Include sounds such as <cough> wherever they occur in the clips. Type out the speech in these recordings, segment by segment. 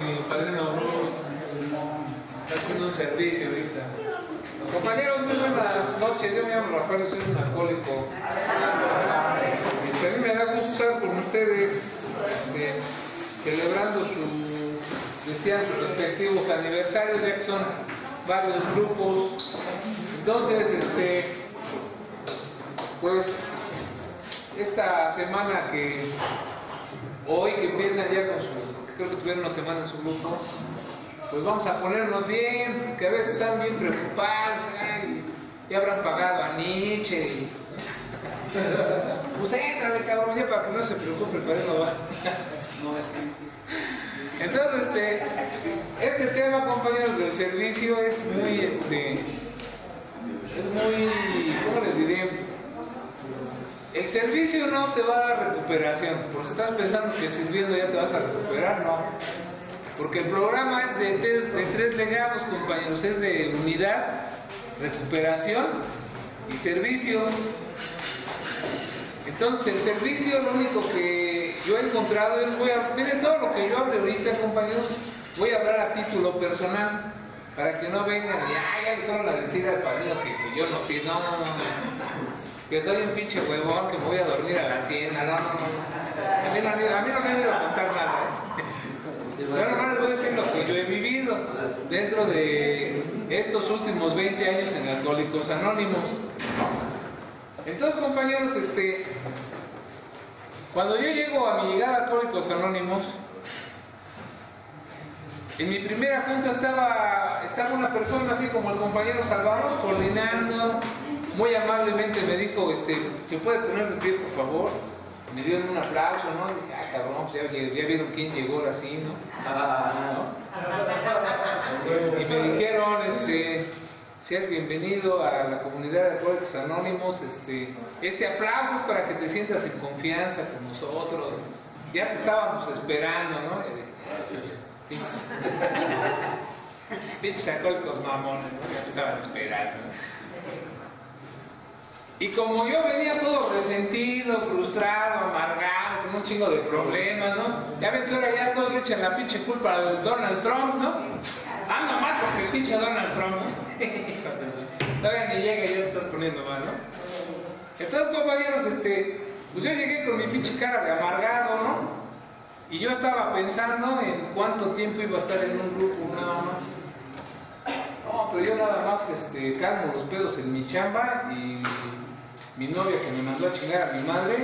Mi padrino Bruce está haciendo un servicio ahorita. Compañeros, muy buenas noches. Yo me llamo Rafael, soy un alcohólico. Este, a mí me da gusto estar con ustedes este, celebrando su, decían, sus respectivos aniversarios, ya que son varios grupos. Entonces, este, pues, esta semana que hoy que empiezan ya con su creo que tuvieron una semana en su grupo, pues vamos a ponernos bien, que a veces están bien preocupados, ay, ya habrán pagado a Nietzsche. Y... Pues entra cabrón, ya para que no se preocupe, para no va. Entonces, este, este tema, compañeros del servicio, es muy, este, es muy, ¿cómo les diré? El servicio no te va a dar recuperación, porque estás pensando que sirviendo ya te vas a recuperar, no. Porque el programa es de tres, de tres legados, compañeros, es de unidad, recuperación y servicio. Entonces el servicio lo único que yo he encontrado es, voy a, miren todo lo que yo hable ahorita, compañeros, voy a hablar a título personal, para que no vengan y, ay, ya le fueron a decir al padrino que, que yo no sé, no, no, no que soy un pinche huevón, que me voy a dormir a la siena, no, no, no. A mí no, a mí no me han ido a contar nada. ¿eh? Yo nomás les voy a decir lo que yo he vivido dentro de estos últimos 20 años en Alcohólicos Anónimos. Entonces, compañeros, este, cuando yo llego a mi llegada a Alcohólicos Anónimos, en mi primera junta estaba, estaba una persona así como el compañero Salvador, coordinando, muy amablemente me dijo, este, ¿se puede poner de pie, por favor? Me dieron un aplauso, ¿no? Dije, ah, cabrón, pues ya, ya, vieron quién llegó así, ¿no? Y me dijeron, este, seas bienvenido a la comunidad de Pueblos Anónimos, este, este aplauso es para que te sientas en confianza con nosotros. Ya te estábamos esperando, ¿no? Pinches <laughs> alcohólicos mamones, ¿no? Ya te estaban esperando. Y como yo venía todo resentido, frustrado, amargado, con un chingo de problemas, ¿no? Ya ven que ahora ya todos le echan la pinche culpa al Donald Trump, ¿no? Ah, nomás porque el pinche Donald Trump, ¿no? <laughs> Todavía ni llega y ya te estás poniendo mal, ¿no? Entonces, compañeros, este, pues yo llegué con mi pinche cara de amargado, ¿no? Y yo estaba pensando en cuánto tiempo iba a estar en un grupo nada más. No, pero yo nada más este, calmo los pedos en mi chamba y mi novia que me mandó a chingar a mi madre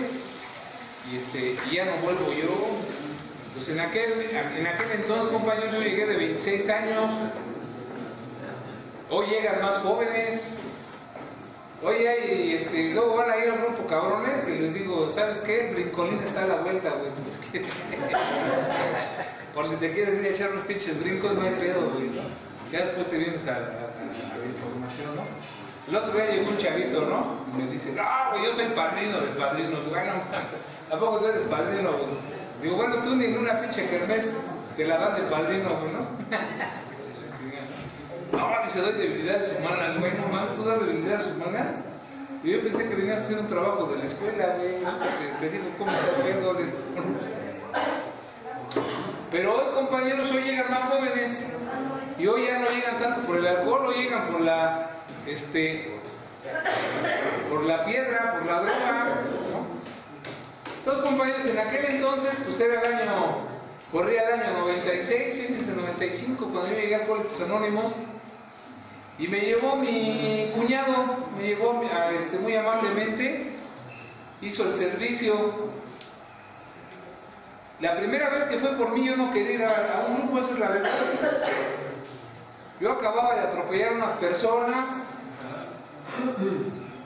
y, este, ya no vuelvo yo. Pues en aquel, en aquel entonces, compañero, yo llegué de 26 años. Hoy llegan más jóvenes. Hoy hay, este, luego van a ir al grupo cabrones que les digo, ¿sabes qué? Brincolín está a la vuelta, güey. <laughs> Por si te quieres ir a echar unos pinches brincos, no hay pedo, güey. Ya después te vienes a la información, ¿no? El otro día llegó un chavito, ¿no? Y me dice, no, güey, yo soy padrino de padrinos. Bueno, ¿a poco tú eres padrino, güey? Digo, bueno, tú ninguna pinche kermés te la dan de padrino, güey, ¿no? <laughs> no, dice, doy debilidades humanas. Güey, no mames, ¿tú das debilidades humanas? Y yo pensé que venías a hacer un trabajo de la escuela, güey. Te, te digo cómo pierdo. Pero hoy, compañeros, hoy llegan más jóvenes. Y hoy ya no llegan tanto por el alcohol, hoy llegan por la este, por la piedra, por la droga, ¿no? Entonces, compañeros, en aquel entonces, pues era el año, corría el año 96, fíjense, 95, cuando yo llegué a Alcohólicos Anónimos, y me llevó mi cuñado, me llevó este, muy amablemente, hizo el servicio. La primera vez que fue por mí, yo no quería ir a, a un grupo, eso es la verdad. Yo acababa de atropellar a unas personas,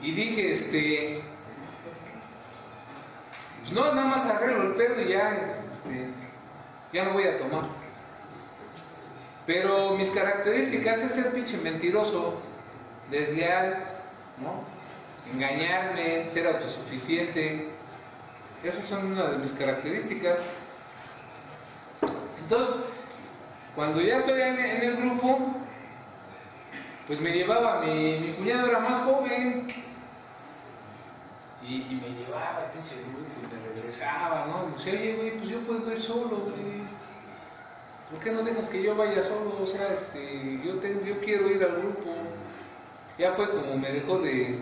y dije, este, pues no, nada más arreglo el pedo y ya, este, ya no voy a tomar. Pero mis características es ser pinche mentiroso, desleal, ¿no? engañarme, ser autosuficiente. Esas son una de mis características. Entonces, cuando ya estoy en, el grupo, pues me llevaba, mi, mi cuñado era más joven, y, me llevaba, pinche grupo, y me regresaba, ¿no? Decía, oye, güey, pues yo puedo ir solo, güey. ¿por qué no dejas que yo vaya solo? O sea, este, yo, tengo, yo quiero ir al grupo. Ya fue como me dejó de,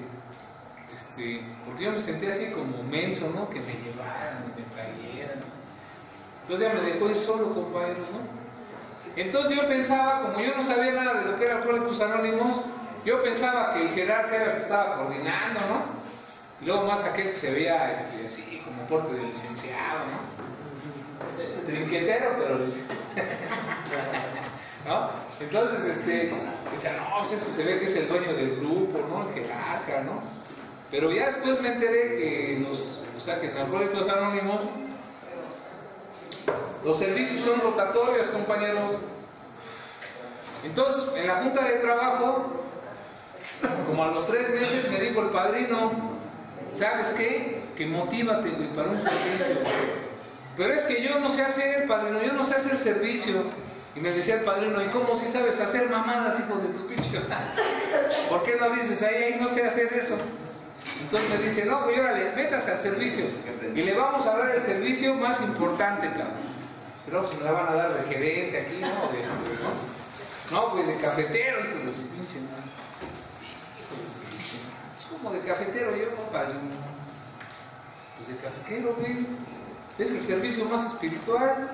este, porque yo me sentía así como menso, ¿no? Que me llevaran me trajeran. Entonces ya me dejó ir solo, compañeros, ¿no? Entonces yo pensaba, como yo no sabía nada de lo que era Alcohólicos Anónimos, yo pensaba que el jerarca era el que estaba coordinando, ¿no? Y luego más aquel que se veía este, así, como porte de licenciado, ¿no? Trinquetero, pero <laughs> ¿no? Entonces, este, decía, no, pues eso se ve que es el dueño del grupo, ¿no? El jerarca, ¿no? Pero ya después me enteré que los, o sea, que en Alcohólicos Anónimos los servicios son rotatorios, compañeros. Entonces, en la junta de trabajo, como a los tres meses me dijo el padrino, ¿sabes qué? Que motívate, güey, para un servicio. Pero es que yo no sé hacer, padrino, yo no sé hacer servicio. Y me decía el padrino, ¿y cómo si sabes hacer mamadas, hijo de tu pinche? ¿Por qué no dices ahí, ahí no sé hacer eso? Entonces me dice, no, pues órale, métase al servicio. Y le vamos a dar el servicio más importante, cabrón. Pero si me la van a dar de gerente aquí, ¿no? De, ¿no? no, pues de cafetero, hijo de pinche. Es como de cafetero, yo no, padre. Pues de cafetero, güey. Es el servicio más espiritual,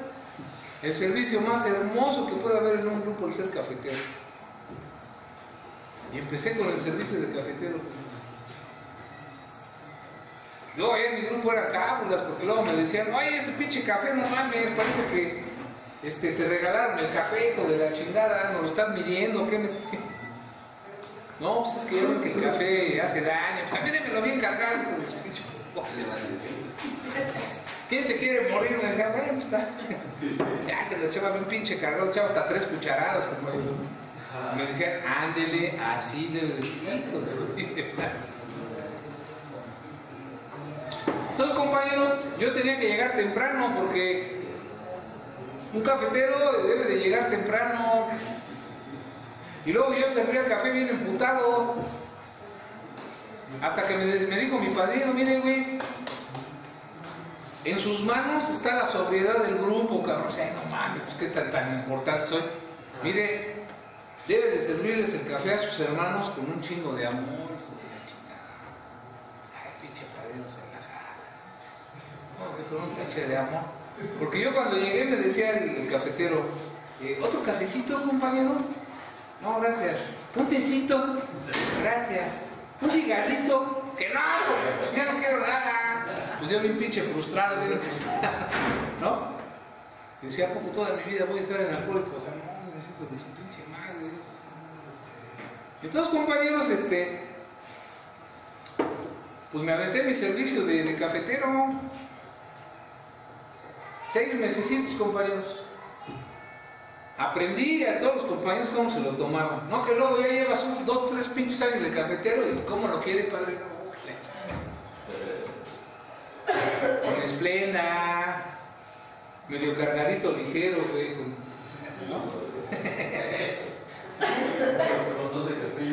el servicio más hermoso que puede haber en un grupo el ser cafetero. Y empecé con el servicio de cafetero. Luego ahí en mi grupo era cábulas, porque luego me decían, oye, este pinche café, no mames, parece que este, te regalaron el café, hijo de la chingada, ¿no lo estás midiendo? ¿Qué me dicen? No, pues es que ven que el café hace daño, pues a mí démelo bien cargado, hijo de su pinche ¿Quién se quiere morir? Me decía, bueno, pues está. <laughs> Ya se lo echaba bien pinche cargado, echaba hasta tres cucharadas, compañero. Me decían, ándele, así debe de hijo de su Entonces, compañeros, yo tenía que llegar temprano porque un cafetero debe de llegar temprano. Y luego yo servía el café bien emputado. Hasta que me, dijo mi padrino, mire, güey, en sus manos está la sobriedad del grupo, cabrón. O sea, no mames, pues qué tan, tan importante soy. Mire, debe de servirles el café a sus hermanos con un chingo de amor. Con un tache de amor. Porque yo cuando llegué me decía el, cafetero, eh, ¿otro cafecito, compañero? No, gracias. ¿Un tecito? Gracias. ¿Un cigarrito? Que no, ya no quiero nada. Pues yo bien pinche frustrado, <laughs> ¿no? Y decía, ¿a poco toda mi vida voy a estar en alcohólico? O sea, no, necesito de su pinche madre. Entonces, compañeros, este, pues me aventé mi servicio de cafetero. Seis meses, compañeros. Aprendí a todos los compañeros cómo se lo tomaban. No que luego ya llevas dos, tres pinches años de cafetero y cómo lo quiere, padre. Con esplena, medio cargadito ligero, güey.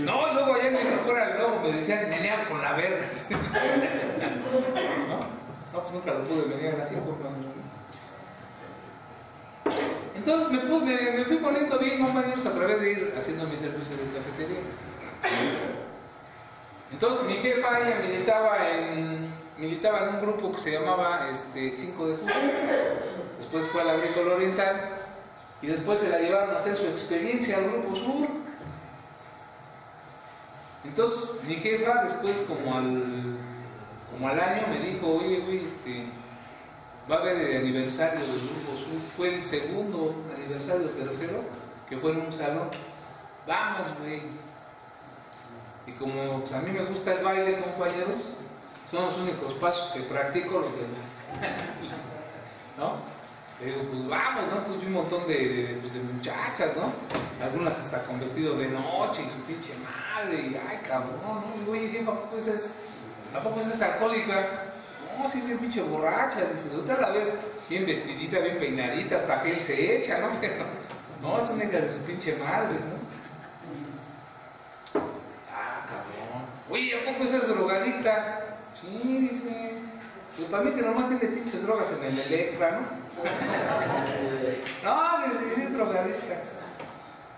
¿no? Luego allá en mi luego me decían menear con la verga. <laughs> ¿No? No, pues nunca lo pude menear así, compañero. Entonces me, fui poniendo bien, compañeros, a través de ir haciendo mi servicio de cafetería. Entonces mi jefa, ella militaba en, militaba en un grupo que se llamaba este, 5 de julio. Después fue al Agrícola Oriental y después se la llevaron a hacer su experiencia al Grupo Sur. Entonces mi jefa después como al, como al año me dijo, oye, güey, este, va a haber el aniversario del Grupo Sur. Fue el segundo aniversario, tercero, que fue en un salón. Vamos, güey. Y como pues, a mí me gusta el baile, compañeros, son los únicos pasos que practico los de <laughs> ¿No? Le digo, pues vamos, ¿no? Entonces vi un montón de, pues, de, muchachas, ¿no? Algunas hasta con vestido de noche y su pinche madre, y ay, cabrón, ¿no? Y oye, ¿a poco es, ¿a poco es alcohólica? No, sí, bien pinche borracha, dice, usted la ves bien vestidita, bien peinadita, hasta gel se echa, ¿no? <laughs> Pero, no, es una hija de su pinche madre, ¿no? Ah, cabrón. Oye, ¿a poco esa es drogadicta? Sí, dice. Pues para mí que nomás tiene pinches drogas en el Electra, ¿no? <laughs> No, dice, sí es drogadicta.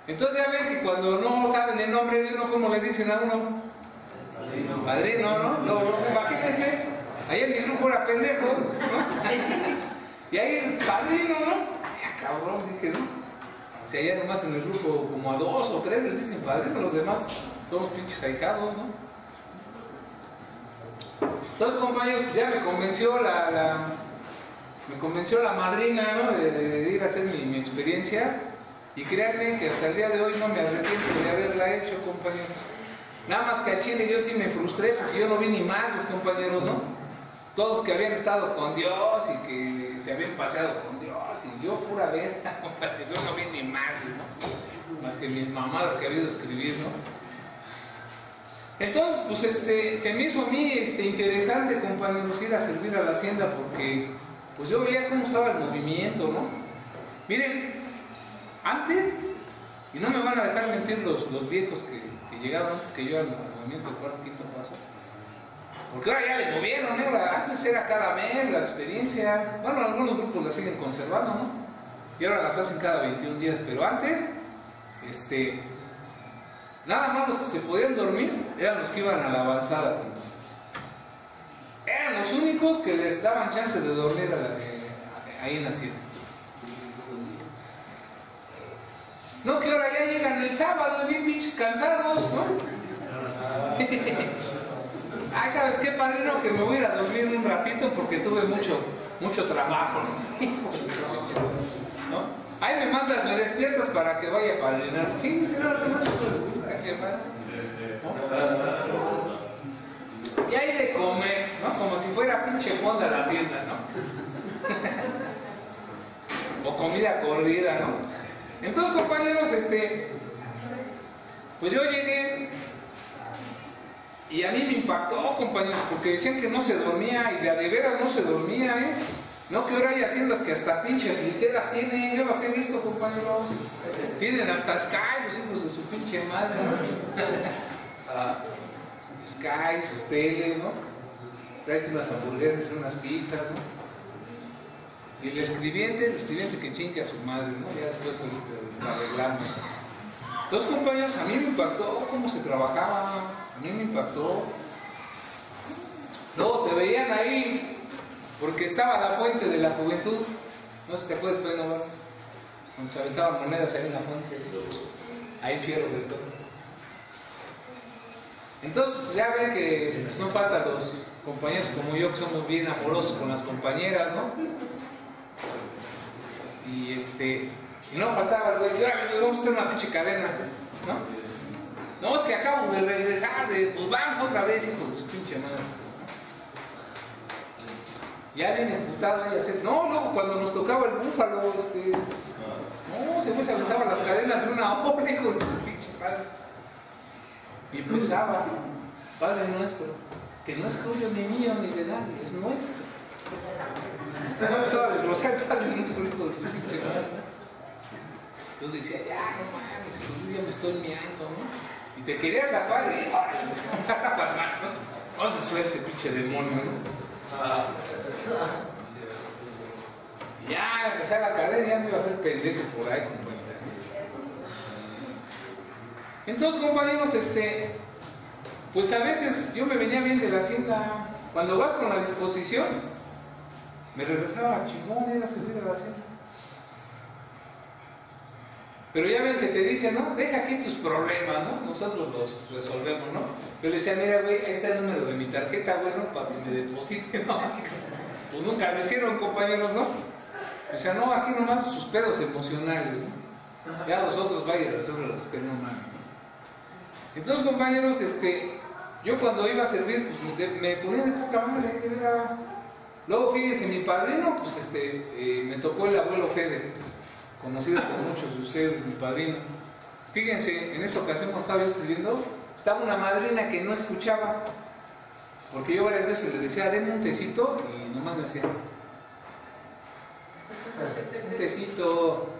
Entonces ya ven que cuando no saben el nombre de uno, ¿cómo le dicen a uno? Padrino. Padrino, ¿no? No, no, imagínense, ahí en mi grupo era pendejo, ¿no? Y ahí padrino, ¿no? Ya cabrón, dije, ¿no? Si allá nomás en el grupo como a dos o tres les dicen padrino, los demás todos pinches ahijados, ¿no? Entonces, compañeros, ya me convenció la, me convenció la madrina, ¿no? De, de ir a hacer mi, mi experiencia. Y créanme que hasta el día de hoy no me arrepiento de haberla hecho, compañeros. Nada más que a Chile yo sí me frustré porque yo no vi ni madres, compañeros, ¿no? Todos que habían estado con Dios y que se habían paseado con Dios y yo pura vez, <laughs> yo no vi ni madres, ¿no? Más que mis mamadas que había ido a escribir, ¿no? Entonces, pues este, se me hizo a mí este, interesante, compañeros, ir a servir a la hacienda porque pues yo veía cómo estaba el movimiento, ¿no? Miren, antes, y no me van a dejar mentir los, viejos que, que llegaron antes que yo al, movimiento cuarto quinto porque ahora ya le movieron, ¿eh? Antes era cada mes la experiencia, bueno, algunos grupos la siguen conservando, ¿no? Y ahora las hacen cada 21 días, pero antes, este, nada más los que se podían dormir eran los que iban a la avanzada. Eran los únicos que les daban chance de dormir a la- eh, ahí en la hacienda. No, que ahora ya llegan el sábado bien pinches cansados, ¿no? <laughs> Ay, ¿sabes qué, padrino? Que me voy a ir a dormir un ratito porque tuve mucho, mucho trabajo, <laughs> ¿no? Ahí me mandas, me despiertas para que vaya a padrinar. Caché, madre. ¿no? Y hay de comer, ¿no? Como si fuera pinche fonda la tienda, ¿no? <laughs> o comida corrida, ¿no? Entonces, compañeros, este, pues yo llegué y a mí me impactó, compañeros, porque decían que no se dormía y de a de veras no se dormía, ¿eh? No que ahora hay haciendas que hasta pinches literas tienen, yo las he visto, compañeros. Tienen hasta Sky, los hijos de su pinche madre, ¿no? <laughs> Sky, su tele, ¿no? Tráete unas hamburguesas y unas pizzas, ¿no? Y el escribiente, el escribiente que chingue a su madre, ¿no? Ya después lo arreglamos. Entonces, compañeros, a mí me impactó cómo se trabajaba, a mí me impactó. Luego te veían ahí, porque estaba la fuente de la juventud, no sé si te acuerdas, pero no, cuando se aventaban monedas ahí en la fuente, ahí en Fierro Toro. Entonces, ya ven que no faltan los compañeros como yo que somos bien amorosos con las compañeras, ¿no? Y este, y no faltaba, güey, yo, vamos a hacer una pinche cadena, ¿no? No, es que acabo de regresar, de, pues vamos otra vez, hijo de su pinche madre. Ya viene emputado a hacer, no, luego cuando nos tocaba el búfalo, este, no, se se aventaban las cadenas de una <laughs> hora, hijo de su pinche madre. Y empezaba, Padre nuestro, que no es tuyo ni mío ni de nadie, es nuestro. Entonces empezaba a desglosar el Padre nuestro, hijo de su pinche madre. Yo decía, ya, no mames, yo ya me estoy miando, ¿no? Y te quería zafar y. ¿no? No se suelte, pinche demonio, ¿no? Ya empecé la cadena y ya me iba a hacer pendejo por ahí, compañero. Entonces, compañeros, este, pues a veces yo me venía bien de la hacienda. Cuando vas con la disposición, me regresaba chingón, era servir a la hacienda. Pero ya ven que te dicen, ¿no? Deja aquí tus problemas, ¿no? Nosotros los resolvemos, ¿no? Yo le decía, mira, güey, ahí está el número de mi tarjeta, bueno, para que me deposite, ¿no? <laughs> Pues nunca lo hicieron, compañeros, ¿no? O sea, no, aquí nomás sus pedos emocionales, ¿no? Ya los otros vayan a resolver los que no mames. Entonces, compañeros, este, yo cuando iba a servir, pues me, ponía de poca madre, que veras. Luego, fíjense, mi padrino, pues este, eh, me tocó el abuelo Fede, conocido por muchos de ustedes, mi padrino. Fíjense, en esa ocasión cuando estaba yo escribiendo, estaba una madrina que no escuchaba, porque yo varias veces le decía, denme un tecito, y nomás me decía, un tecito,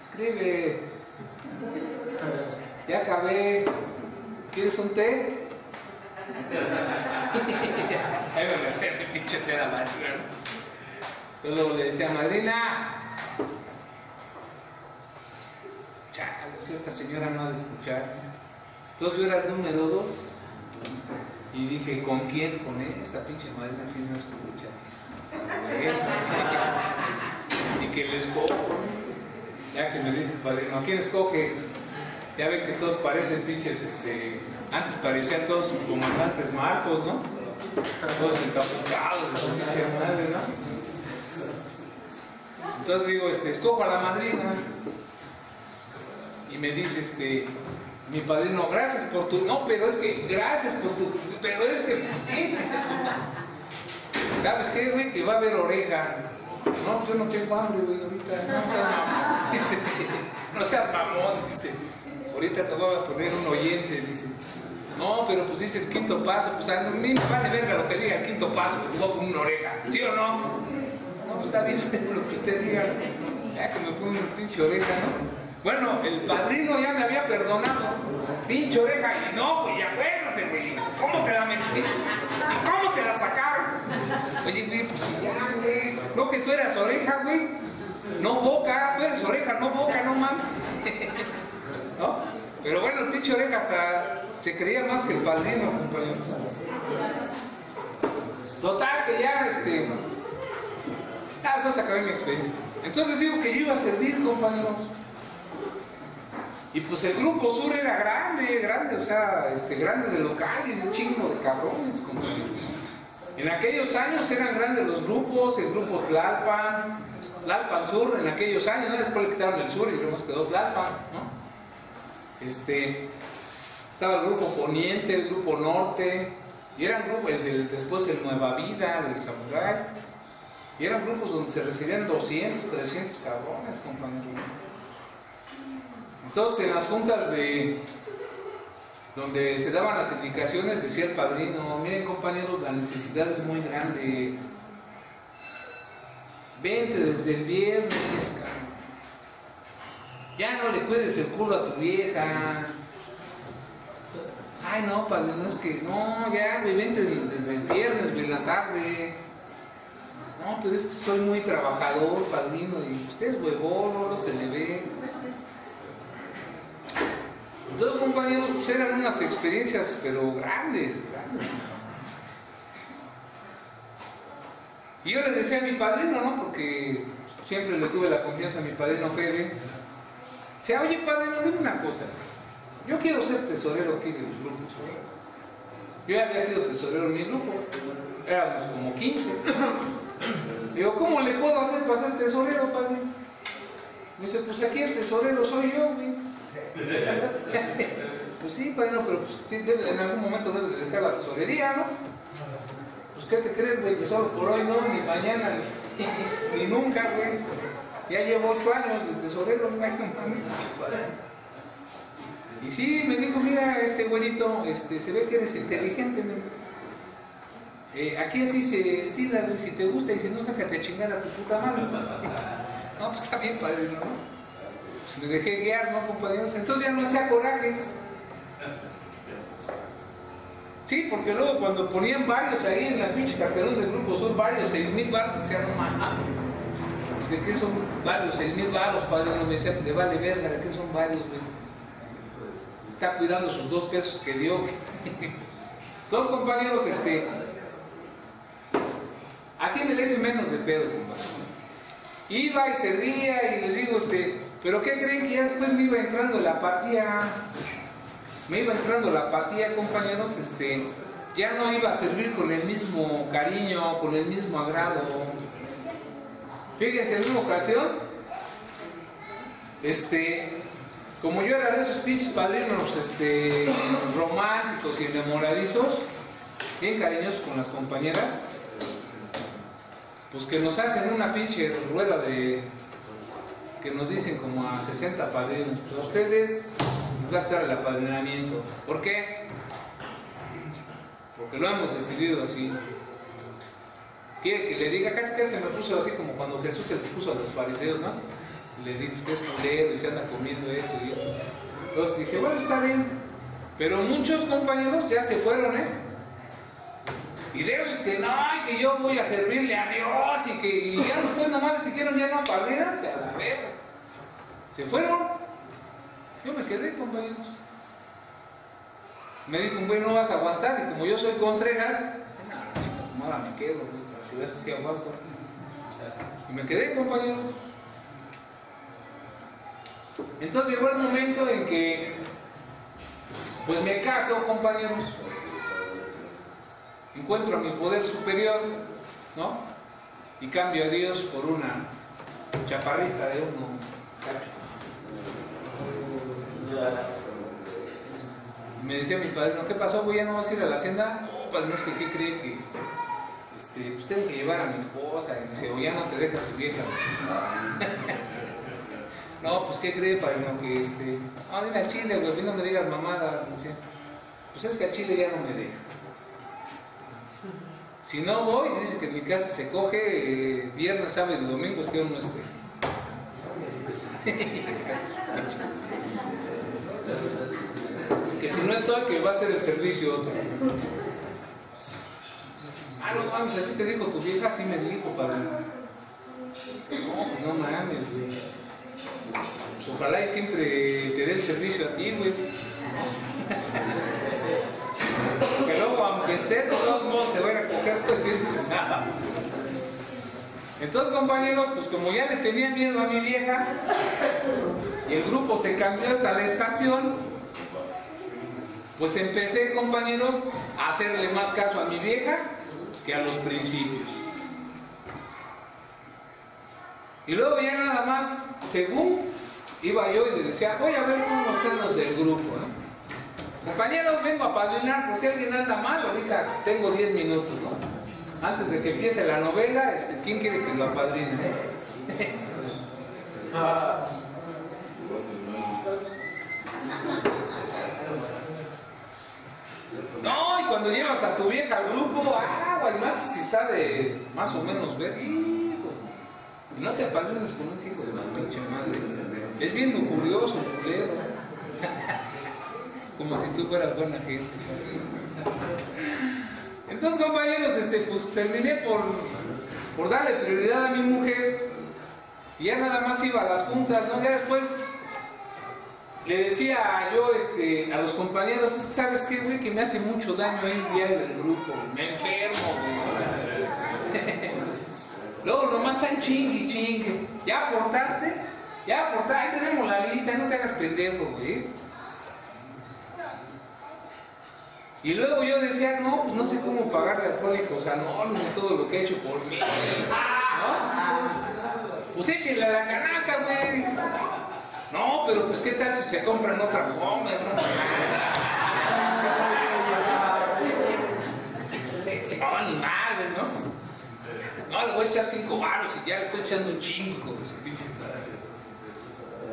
escribe, ya acabé, ¿quieres un té? <laughs> Sí. Ahí me pinche té la madre, ¿no? Yo luego le decía, madrina, chales, esta señora no ha de escuchar. Entonces yo era el número dos y dije, ¿con quién? Con esta pinche madrina que no escucha. y que le escojo. Ya que me dice el padrino, ¿a quién escoges? Ya ven que todos parecen pinches, este, antes parecían todos comandantes marcos, ¿no? Todos encapuchados, su pinche madre, ¿no? Entonces digo, este, escojo a la madrina. Y me dice, este, mi padrino, gracias por tu. No, pero es que, gracias por tu. Pero es que. ¿Sabes qué, güey? Que va a haber oreja. No, yo no tengo hambre, güey, ahorita. No seas mamón. Dice, no seas mamón, dice. Ahorita te voy a poner un oyente, dice. No, pero pues dice el quinto paso, pues a mí me vale verga lo que diga el quinto paso, que te voy a poner una oreja. ¿Sí o no? No, pues está bien <laughs> lo que usted diga. Ya que me pone una pinche oreja, ¿no? Bueno, el padrino ya me había perdonado. Pinche oreja. Y no, güey, acuérdate, güey. ¿Cómo te la metí? ¿Y cómo te la sacaron? Oye, güey, pues ya, güey. No que tú eras oreja, güey. No boca. Tú eres oreja, no boca, no mames. <laughs> ¿No? Pero bueno, el pinche oreja hasta se creía más que el padrino. Total, que ya, este. Ah, no se acabó mi experiencia. Entonces digo que yo iba a servir, compañeros. Y pues el grupo sur era grande, grande, o sea, este, grande de local y un chingo de cabrones. En aquellos años eran grandes los grupos, el grupo Tlalpan, Tlalpan Sur, en aquellos años, ¿no? después le quitaron el sur y luego nos quedó Tlalpan, ¿no? Este, estaba el grupo Poniente, el grupo Norte, y eran grupos, el del, después el Nueva Vida, del Samurai, y eran grupos donde se recibían 200, 300 cabrones, compañeros. Entonces, en las juntas de donde se daban las indicaciones, decía el padrino, miren compañeros, la necesidad es muy grande. Vente desde el viernes. Ya no le cuides el culo a tu vieja. Ay, no, padre, no es que, no, ya, güey, vente desde el viernes, güey, en la tarde. No, pero es que soy muy trabajador, padrino, y usted es huevón, no se le ve. Entonces, compañeros, pues eran unas experiencias, pero grandes, grandes. Y yo le decía a mi padrino, ¿no? Porque siempre le tuve la confianza a mi padrino Fede. Decía, oye, padrino, dime una cosa. Yo quiero ser tesorero aquí de los grupos. Yo ya había sido tesorero en mi grupo. Éramos como 15. Digo, ¿cómo le puedo hacer para ser tesorero, padre? Me dice, pues aquí el tesorero soy yo, güey. <laughs> pues sí, padrino, pero pues, en algún momento debes de dejar la tesorería, ¿no? Pues ¿qué te crees, güey? Que solo por hoy no, ni mañana, ni, <laughs> ni nunca, güey. Ya llevo ocho años de tesorero, <laughs> güey. Y sí, me dijo, mira, este güerito, este, se ve que eres inteligente, me eh, aquí así se estila, güey, si te gusta y si no, sácate a chingar a tu puta madre. no, pues está bien, padre, ¿no? Me dejé guiar, ¿no, compañeros? Entonces ya no hacía corajes. Sí, porque luego cuando ponían varios ahí en la pinche cartelón del grupo son varios, seis mil baros, decían, no mames. De qué son varios, seis mil baros, padre, no me decía, de vale verga, de qué son varios, güey. Está cuidando sus dos pesos que dio. <laughs> Dos compañeros, este, así me le hice menos de pedo, compañero. Iba y se ría y les digo, este, pero ¿qué creen que ya después me iba entrando la apatía? Me iba entrando la apatía, compañeros, este, ya no iba a servir con el mismo cariño, con el mismo agrado. Fíjense, en una ocasión, este, como yo era de esos pinches padrinos este, románticos y enamoradizos, bien cariñosos con las compañeras, pues que nos hacen una pinche rueda de que nos dicen como a 60 padrinos, pues a ustedes les va a dar el apadrinamiento. ¿Por qué? Porque lo hemos decidido así. Quiere que le diga, casi casi se me puso así como cuando Jesús se les puso a los fariseos, ¿no? Les dijo, usted es culero y se anda comiendo esto y esto. Entonces dije, bueno, está bien. Pero muchos compañeros ya se fueron, ¿eh? Y de esos que no, que yo voy a servirle a Dios y que y ya después nomás si quieren ya no padrinarse a la verga. Se fueron. Yo me quedé, compañeros. Me dijo, güey, no vas a aguantar. Y como yo soy Contreras, no, no, me quedo, para que veas que sí aguanto. Y me quedé, compañeros. Entonces llegó el momento en que, pues me caso, compañeros. Encuentro a mi poder superior, ¿no? Y cambio a Dios por una chaparrita de uno. Me decía mi padre, ¿qué pasó? Güey, ¿Ya no vas a ir a la hacienda? No, padre, no es que ¿qué cree que este, pues tengo que llevar a mi esposa? Y me dice, o ya no te deja tu vieja. <laughs> no, pues ¿qué cree, padre? No, que este, no, dime a Chile, güey, no me digas mamada. Me decía, pues es que a Chile ya no me deja. Si no voy, dice que en mi casa se coge eh, viernes, sábado y domingo, este no esté. <laughs> que si no estoy, que va a ser el servicio otro. Ah, no mames, así te dijo tu vieja, así me dijo, padre. No, no mames, güey. Ojalá y siempre te dé el servicio a ti, güey. <laughs> Aunque estés, de todos modos se va a coger, ah. Entonces, compañeros, pues como ya le tenía miedo a mi vieja, y el grupo se cambió hasta la estación, pues empecé, compañeros, a hacerle más caso a mi vieja que a los principios. Y luego ya nada más, según iba yo y le decía, voy a ver cómo están los del grupo, ¿no? Compañeros, vengo a padrinar, por si alguien anda mal, ahorita tengo 10 minutos, ¿no? Antes de que empiece la novela, este, ¿quién quiere que lo apadrine? <laughs> No, y cuando llevas a tu vieja al grupo, ah, y más si está de más o menos ver, hijo. No te apadrines con un hijo de la pinche madre. Es bien curioso, culero. <laughs> Como si tú fueras buena gente. Entonces, compañeros, este, pues terminé por, por darle prioridad a mi mujer. Y ya nada más iba a las juntas, ¿no? Ya después le decía yo este, a los compañeros, es que sabes qué, güey, que me hace mucho daño ahí diario el grupo, me enfermo. <laughs> Luego nomás están chingue chingue. ¿Ya aportaste? Ya aportaste, ahí tenemos la lista, no te hagas pendejo, güey. Y luego yo decía, no, pues no sé cómo pagarle alcohólicos anónimos todo lo que he hecho por mí. ¿No? Pues échenle a la canasta, güey. No, pero pues qué tal si se compran otra Homer, ¿no? No, ni madre, ¿no? No, le voy a echar cinco baros y ya le estoy echando un chingo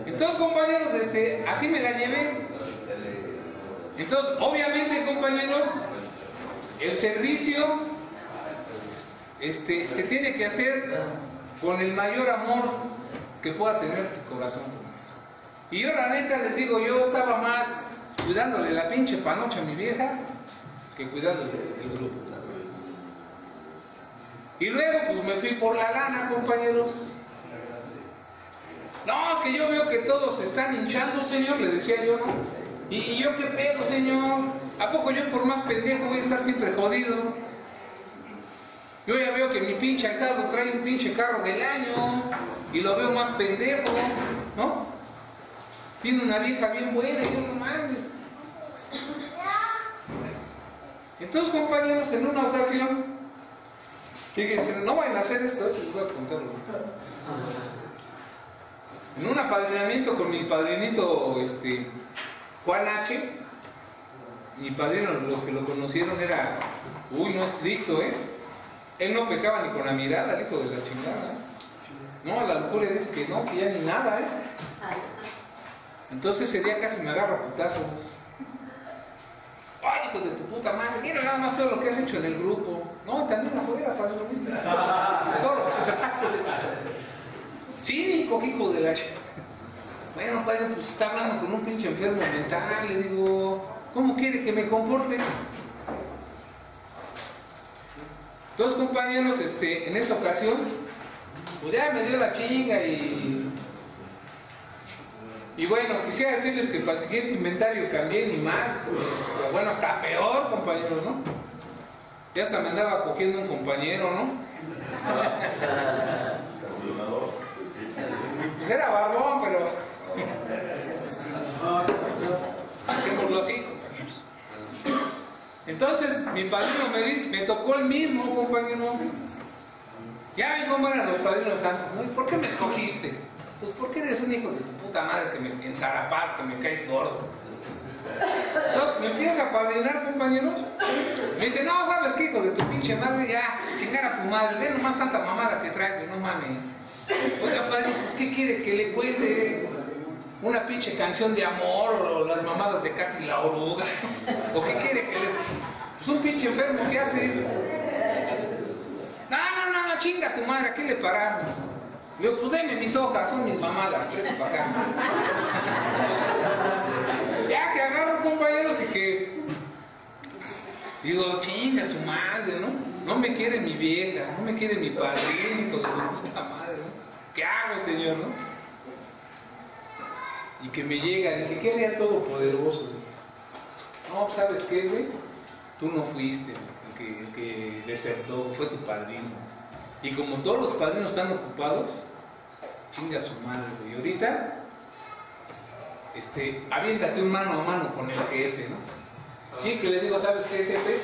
Entonces, compañeros, este, así me la llevé. Entonces, obviamente, compañeros, el servicio este, se tiene que hacer con el mayor amor que pueda tener tu corazón. Y yo la neta les digo, yo estaba más cuidándole la pinche panocha a mi vieja que cuidándole el grupo. Y luego pues me fui por la lana, compañeros. No, es que yo veo que todos están hinchando, señor, le decía yo, ¿no? ¿Y, yo qué pedo, señor? ¿A poco yo por más pendejo voy a estar siempre jodido? Yo ya veo que mi pinche acado trae un pinche carro del año y lo veo más pendejo, ¿no? Tiene una vieja bien buena y yo no mames. Entonces, compañeros, en una ocasión, fíjense, no vayan a hacer esto, les voy a contarlo. En un apadrinamiento con mi padrinito, este, Juan H., mi padrino, los que lo conocieron, era, uy, no estricto, ¿eh? Él no pecaba ni con la mirada, el hijo de la chingada. ¿eh? No, a la locura dice que no, que ya ni nada, ¿eh? Entonces ese día casi me agarra putazo. Ay, hijo de tu puta madre, mira nada más todo lo que has hecho en el grupo. No, también afuera, <laughs> que <laughs> Cínico, hijo de la chingada. Bueno, padre, pues está hablando con un pinche enfermo mental, le digo, ¿cómo quiere que me comporte? Dos compañeros, este, en esa ocasión, pues ya me dio la chinga y. Y bueno, quisiera decirles que para el siguiente inventario cambié ni más, pues, bueno, hasta peor, compañeros, ¿no? Ya hasta me andaba cogiendo un compañero, ¿no? <laughs> Pues era barbón, pero. Dejémoslo así. Entonces, mi padrino me dice, me tocó el mismo, compañero. Ya cómo eran los padrinos antes, ¿no? ¿Y por qué me escogiste? Pues porque eres un hijo de tu puta madre que me enzarapar, que me caes gordo. Entonces, me empieza a padrinar, compañeros. Me dice, no, sabes qué, hijo de tu pinche madre, ya, chingar a tu madre, ve nomás tanta mamada que traigo, no mames. Oiga, padre, pues ¿qué quiere que le cuente? Una pinche canción de amor o las mamadas de Katy la oruga. <laughs> ¿O qué quiere que le.? Pues un pinche enfermo que hace. No, no, no, no, chinga tu madre, aquí le paramos. Le digo, pues deme mis hojas, son mis mamadas, preste para acá. <laughs> ya que agarro compañeros y que. Digo, chinga su madre, ¿no? No me quiere mi vieja, no me quiere mi padrino, de puta madre, ¿no? ¿Qué hago, señor, no? Y que me llega, dije, ¿qué haría Todopoderoso? No, pues, ¿sabes qué, güey? Tú no fuiste el que, desertó, fue tu padrino. Y como todos los padrinos están ocupados, chinga su madre, güey. Y ahorita, este, aviéntate un mano a mano con el jefe, ¿no? Sí, que le digo, ¿sabes qué, jefe?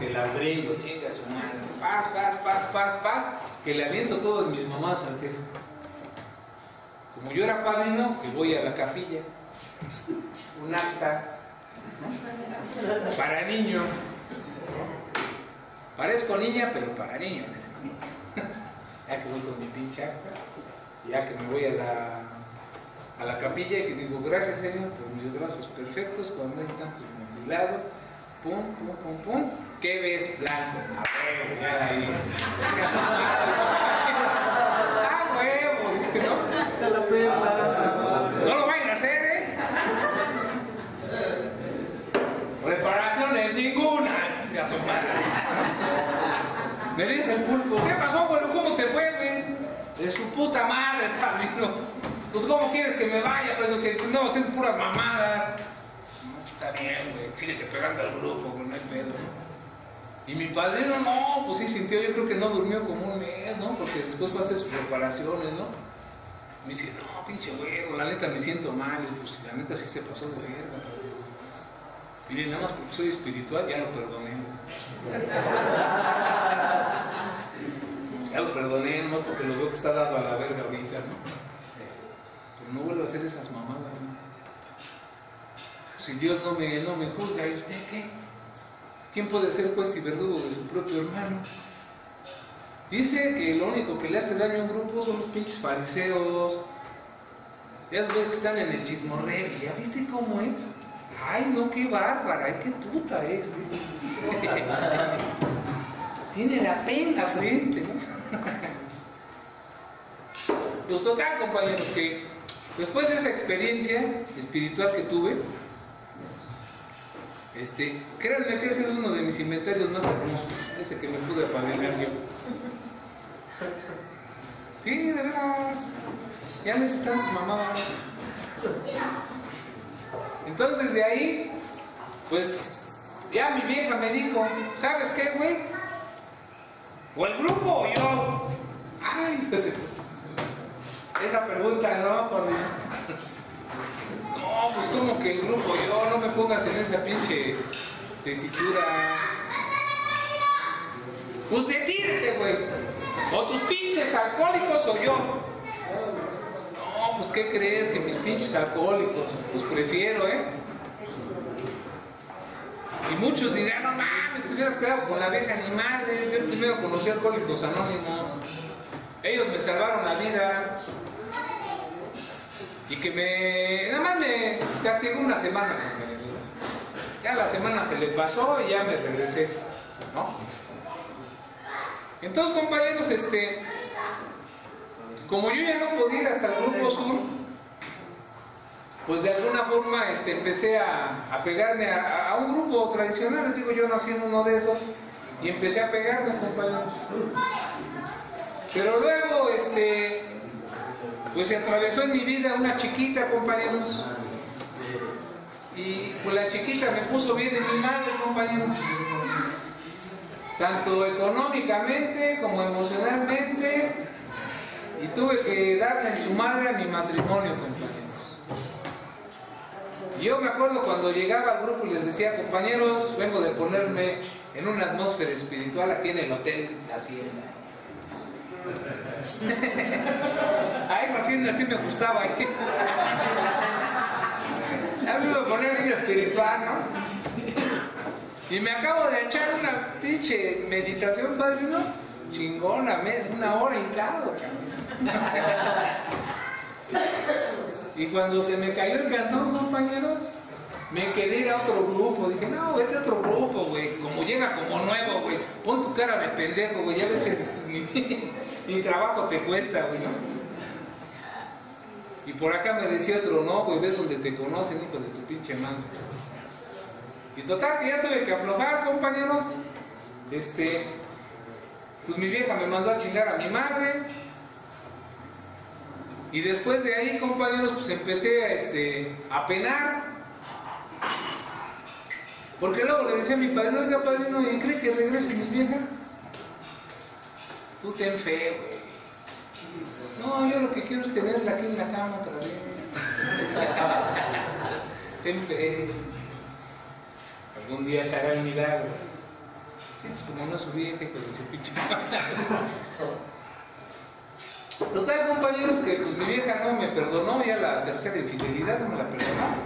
Que la brillo, chinga su madre. Paz, paz, paz, paz, paz. Que le aviento todas mis mamás al jefe. Como yo era padrino, que voy a la capilla. Un acta. Para niño. Parezco niña, pero para niño. ya que voy con mi pinche acta. Ya que me voy a la, a la capilla y que digo, gracias Señor por mis brazos perfectos cuando hay tantos mutilados. Pum, pum, pum, pum. ¿Qué ves? Blanco. A huevo, ya la hice. A huevo, dije, ¿no? No lo vayan a hacer, ¿eh? Reparaciones ninguna. Ya su madre. Me dice el pulpo, ¿qué pasó, bueno? ¿Cómo te fue, güey? De su puta madre, <laughs> padrino. Pues, ¿cómo quieres que me vaya? Pues, si no, haciendo puras mamadas. Está bien, güey. Sigue pegando al grupo, güey, no hay pedo. Y mi padrino, no, pues sí sintió, yo creo que no durmió como un mes, ¿no? Porque después fue a hacer sus reparaciones, ¿no? Me dice, no, pinche güey, la neta me siento mal. Y pues la neta sí se pasó, güey, padrino. Y nada más porque soy espiritual, ya lo perdoné. Ya lo perdoné, nomás porque lo veo que está dando a la verga ahorita, ¿no? Pero no vuelvo a hacer esas mamadas. ¿no? Si Dios no me, no me juzga, ¿y usted qué? ¿Quién puede ser juez y verdugo de su propio hermano? Dice que lo único que le hace daño a un grupo son los pinches fariseos. Ya ves que están en el chismorreo. ¿Ya viste cómo es? Ay, no, qué bárbara, ay, qué puta es. ¿eh? <laughs> Tiene la pena frente, ¿no? <laughs> Pues total, compañeros, que después de esa experiencia espiritual que tuve, este, créanme que ese es uno de mis inventarios más hermosos, ese que me pude apadrinar yo. <laughs> Sí, de veras. Ya me hice tantas mamadas. Entonces de ahí, pues ya mi vieja me dijo, ¿sabes qué, güey? ¿O el grupo o yo? Ay, esa pregunta no, por No, pues como que el grupo yo, no me pongas en esa pinche tesitura. Pues decídete, güey. O tus pinches alcohólicos o yo. No, pues ¿qué crees? Que mis pinches alcohólicos. Pues prefiero, ¿eh? Y muchos dirán, no mames, te hubieras quedado con la vieja ni madre. Yo primero conocí Alcohólicos Anónimos. Ellos me salvaron la vida. Y que me. Nada más me castigó una semana. Ya la semana se le pasó y ya me regresé. ¿No? Entonces, compañeros, este. Como yo ya no podía ir hasta el grupo sur, pues de alguna forma este, empecé a, a pegarme a, un grupo tradicional, les digo, yo nací en uno de esos, y empecé a pegarme, compañeros. Pero luego, este, pues se atravesó en mi vida una chiquita, compañeros. Y pues la chiquita me puso bien en mi madre, compañeros. Tanto económicamente como emocionalmente. Y tuve que darle en su madre a mi matrimonio, compañeros. Yo me acuerdo cuando llegaba al grupo y les decía, compañeros, vengo de ponerme en una atmósfera espiritual aquí en el Hotel Hacienda. <laughs> a esa hacienda sí me gustaba. ¿eh? Ya me iba a poner bien espiritual, ¿no? Y me acabo de echar una pinche meditación, padrino, chingona, una hora hincado, Y cuando se me cayó el cantón, compañeros, me quedé a otro grupo. Dije, no, vete a otro grupo, güey. Como llega como nuevo, güey. Pon tu cara de pendejo, güey. Ya ves que <laughs> mi, trabajo te cuesta, güey, ¿no? Y por acá me decía otro, no, güey, ves donde te conocen, hijo de tu pinche mano. Y total, que ya tuve que aflojar, compañeros. Este, pues mi vieja me mandó a chingar a mi madre. Y después de ahí, compañeros, pues empecé a, este, a penar. Porque luego le decía a mi padre, oiga padrino, ¿y cree que regrese mi vieja? Tú ten fe, güey. No, yo lo que quiero es tenerla aquí en la cama otra vez. <laughs> ten fe. Algún día se hará el milagro. Tienes pues como una subida que con su pinche Total, compañeros, que pues mi vieja no me perdonó, ya la tercera infidelidad no me la perdonó.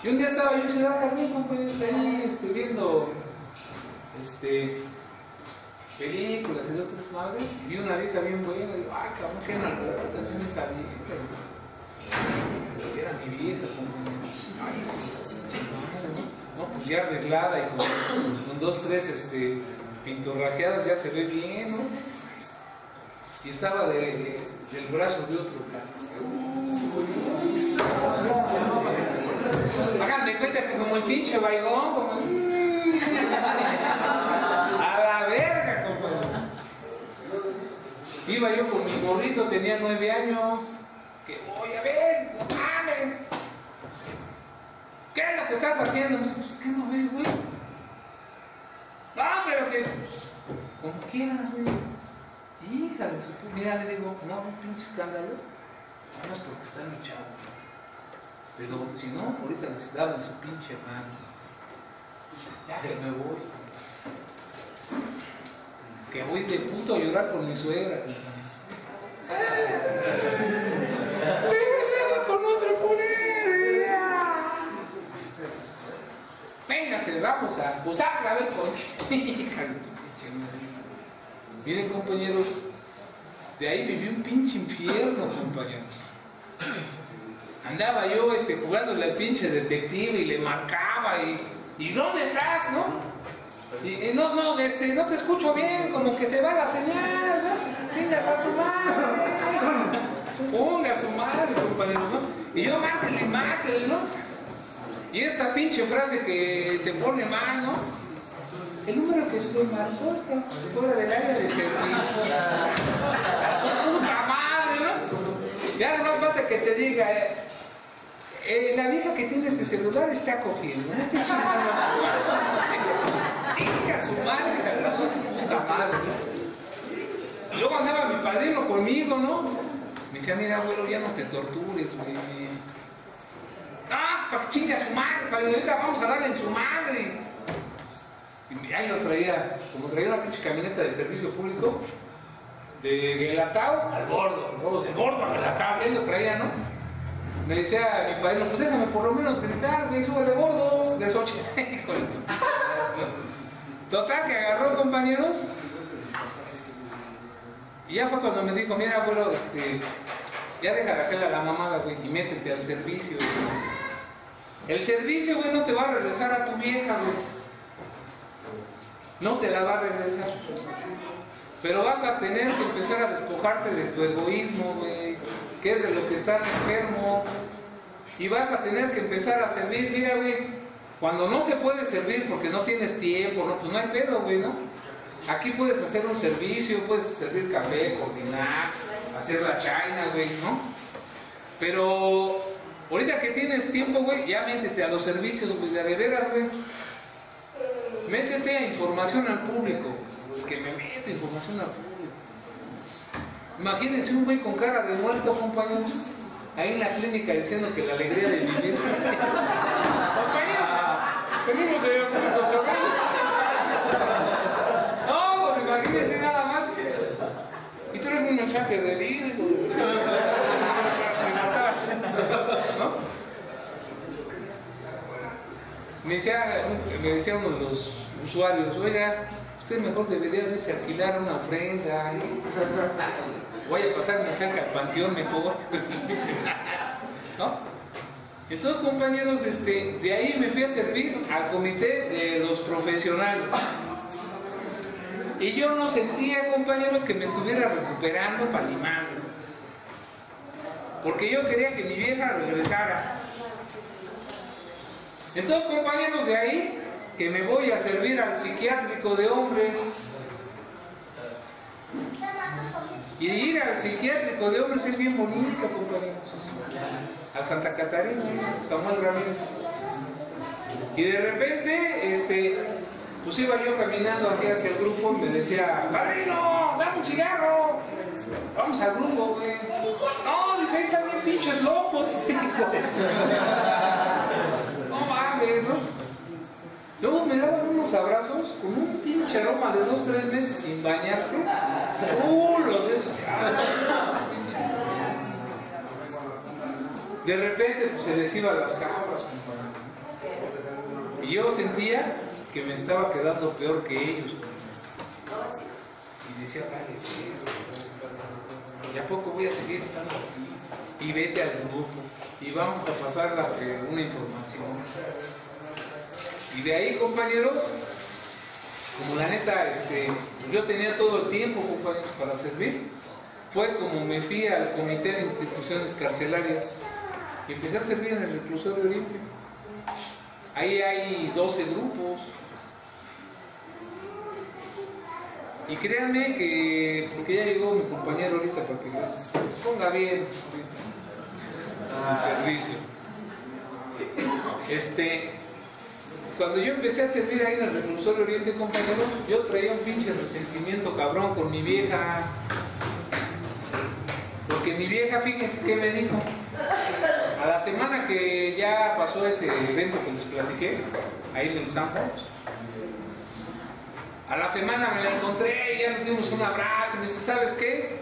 Y un día estaba yo en Ciudad Jardín, compañeros, ahí este, viendo este, películas y dos, tres madres, y vi una vieja bien buena, y digo, ay, cabrón, qué atención esa vieja. Era mi vieja, compañeros. Ay, pues, ¿no? pues ya arreglada y con, con dos, tres este, pintorrajeadas ya se ve bien, ¿no? Y estaba de, del brazo de otro Hagan de cuenta que como el pinche baigón, como... A la verga, compadre. Iba yo con mi gorrito, tenía nueve años. Que voy a ver, no mames. ¿Qué es lo que estás haciendo? Me dice, pues, ¿qué no ves, güey? No, pero que. Como quieras, güey. Hija de su Mira, le digo, no, un pinche escándalo. Nada más porque está mi chavo. Pero si no, ahorita necesitaba su pinche mano. Ya que me voy. Que voy de puto a llorar por mi suegra. con otra Véngase, vamos a acusarla a ver con hija de. Miren compañeros, de ahí viví un pinche infierno, compañeros. Andaba yo este, jugándole al pinche detective y le marcaba y, ¿y dónde estás? ¿No? Y, no, no, este, no te escucho bien, como que se va la señal, ¿no? Vengas a tu madre. Ponga su madre, compañero, ¿no? Y yo márquele, márquele, ¿no? Y esta pinche frase que te pone mal, ¿no? El número que se marcó está fuera del área de servicio. Puta madre, ¿no? Ya no más falta que te diga, eh, eh, la vieja que tiene este celular está cogiendo, no está chingando a su Chica su madre, puta madre. Luego andaba mi padrino conmigo, ¿no? Me decía, mira, abuelo, ya no te tortures, güey. Ah, para su madre, ahorita vamos a darle en su madre. Y ahí lo traía, como traía una pinche camioneta de servicio público, de Guelatao al bordo, de bordo a Guelatao, él lo traía, ¿no? Me decía mi padre, pues déjame por lo menos gritar, güey, sube de bordo, de Sochi. <laughs> Total, que agarró compañeros. Y ya fue cuando me dijo, mira, abuelo, este, ya deja de hacerle a la mamada, güey, y métete al servicio. El servicio, güey, no te va a regresar a tu vieja, güey no te la va a regresar. Pero vas a tener que empezar a despojarte de tu egoísmo, güey, que es de lo que estás enfermo. Y vas a tener que empezar a servir. Mira, güey, Cuando no se puede servir porque no tienes tiempo, no, pues no hay pedo, güey, ¿no? Aquí puedes hacer un servicio, puedes servir café, coordinar, hacer la china, güey, ¿no? Pero ahorita que tienes tiempo, güey, ya métete a los servicios, güey, de veras, güey. Métete a información al público, que me mete información al público. Imagínense un güey con cara de muerto, compañeros, ahí en la clínica diciendo que la alegría de vivir. compañeros, tenemos de No, pues imagínense nada más. Y tú eres un mensaje de vida, Me decía, me decía uno de los usuarios, oiga, usted mejor debería irse a alquilar una ofrenda. Voy a pasar mensaje al panteón mejor. <laughs> ¿No? Entonces, compañeros, este, de ahí me fui a servir al comité de los profesionales. Y yo no sentía, compañeros, que me estuviera recuperando para. Porque yo quería que mi vieja. Entonces, compañeros, de ahí que me voy a servir al psiquiátrico de hombres. Y ir al psiquiátrico de hombres es bien bonito, compañeros. A Santa Catarina, Samuel Ramírez. Y de repente, este, pues iba yo caminando así hacia el grupo y me decía, padrino, dame un cigarro. Vamos al grupo, güey. No, dice, ahí están bien pinches locos. <laughs> no mames, ¿no? Luego me daban unos abrazos con un pinche aroma de dos, tres meses sin bañarse. ¡Uh, lo de De repente pues, se les iban las cabras, Y yo sentía que me estaba quedando peor que ellos. Y decía, vale, ¿y a poco voy a seguir estando aquí? Y vete al grupo. Y vamos a pasar una información. Y de ahí, compañeros, como la neta, este, yo tenía todo el tiempo, compañeros, para servir, fue como me fui al Comité de Instituciones Carcelarias y empecé a servir en el Reclusorio Oriente. Ahí hay 12 grupos. Y créanme que, porque ya llegó mi compañero ahorita para que les, ponga bien el servicio. Este, cuando yo empecé a servir ahí en el Reclusorio Oriente, compañeros, yo traía un pinche resentimiento cabrón con mi vieja. Porque mi vieja, fíjense qué me dijo. A la semana que ya pasó ese evento que les platiqué, ahí en el Sampo, a la semana me la encontré y ya nos dimos un abrazo y me dice, ¿sabes qué?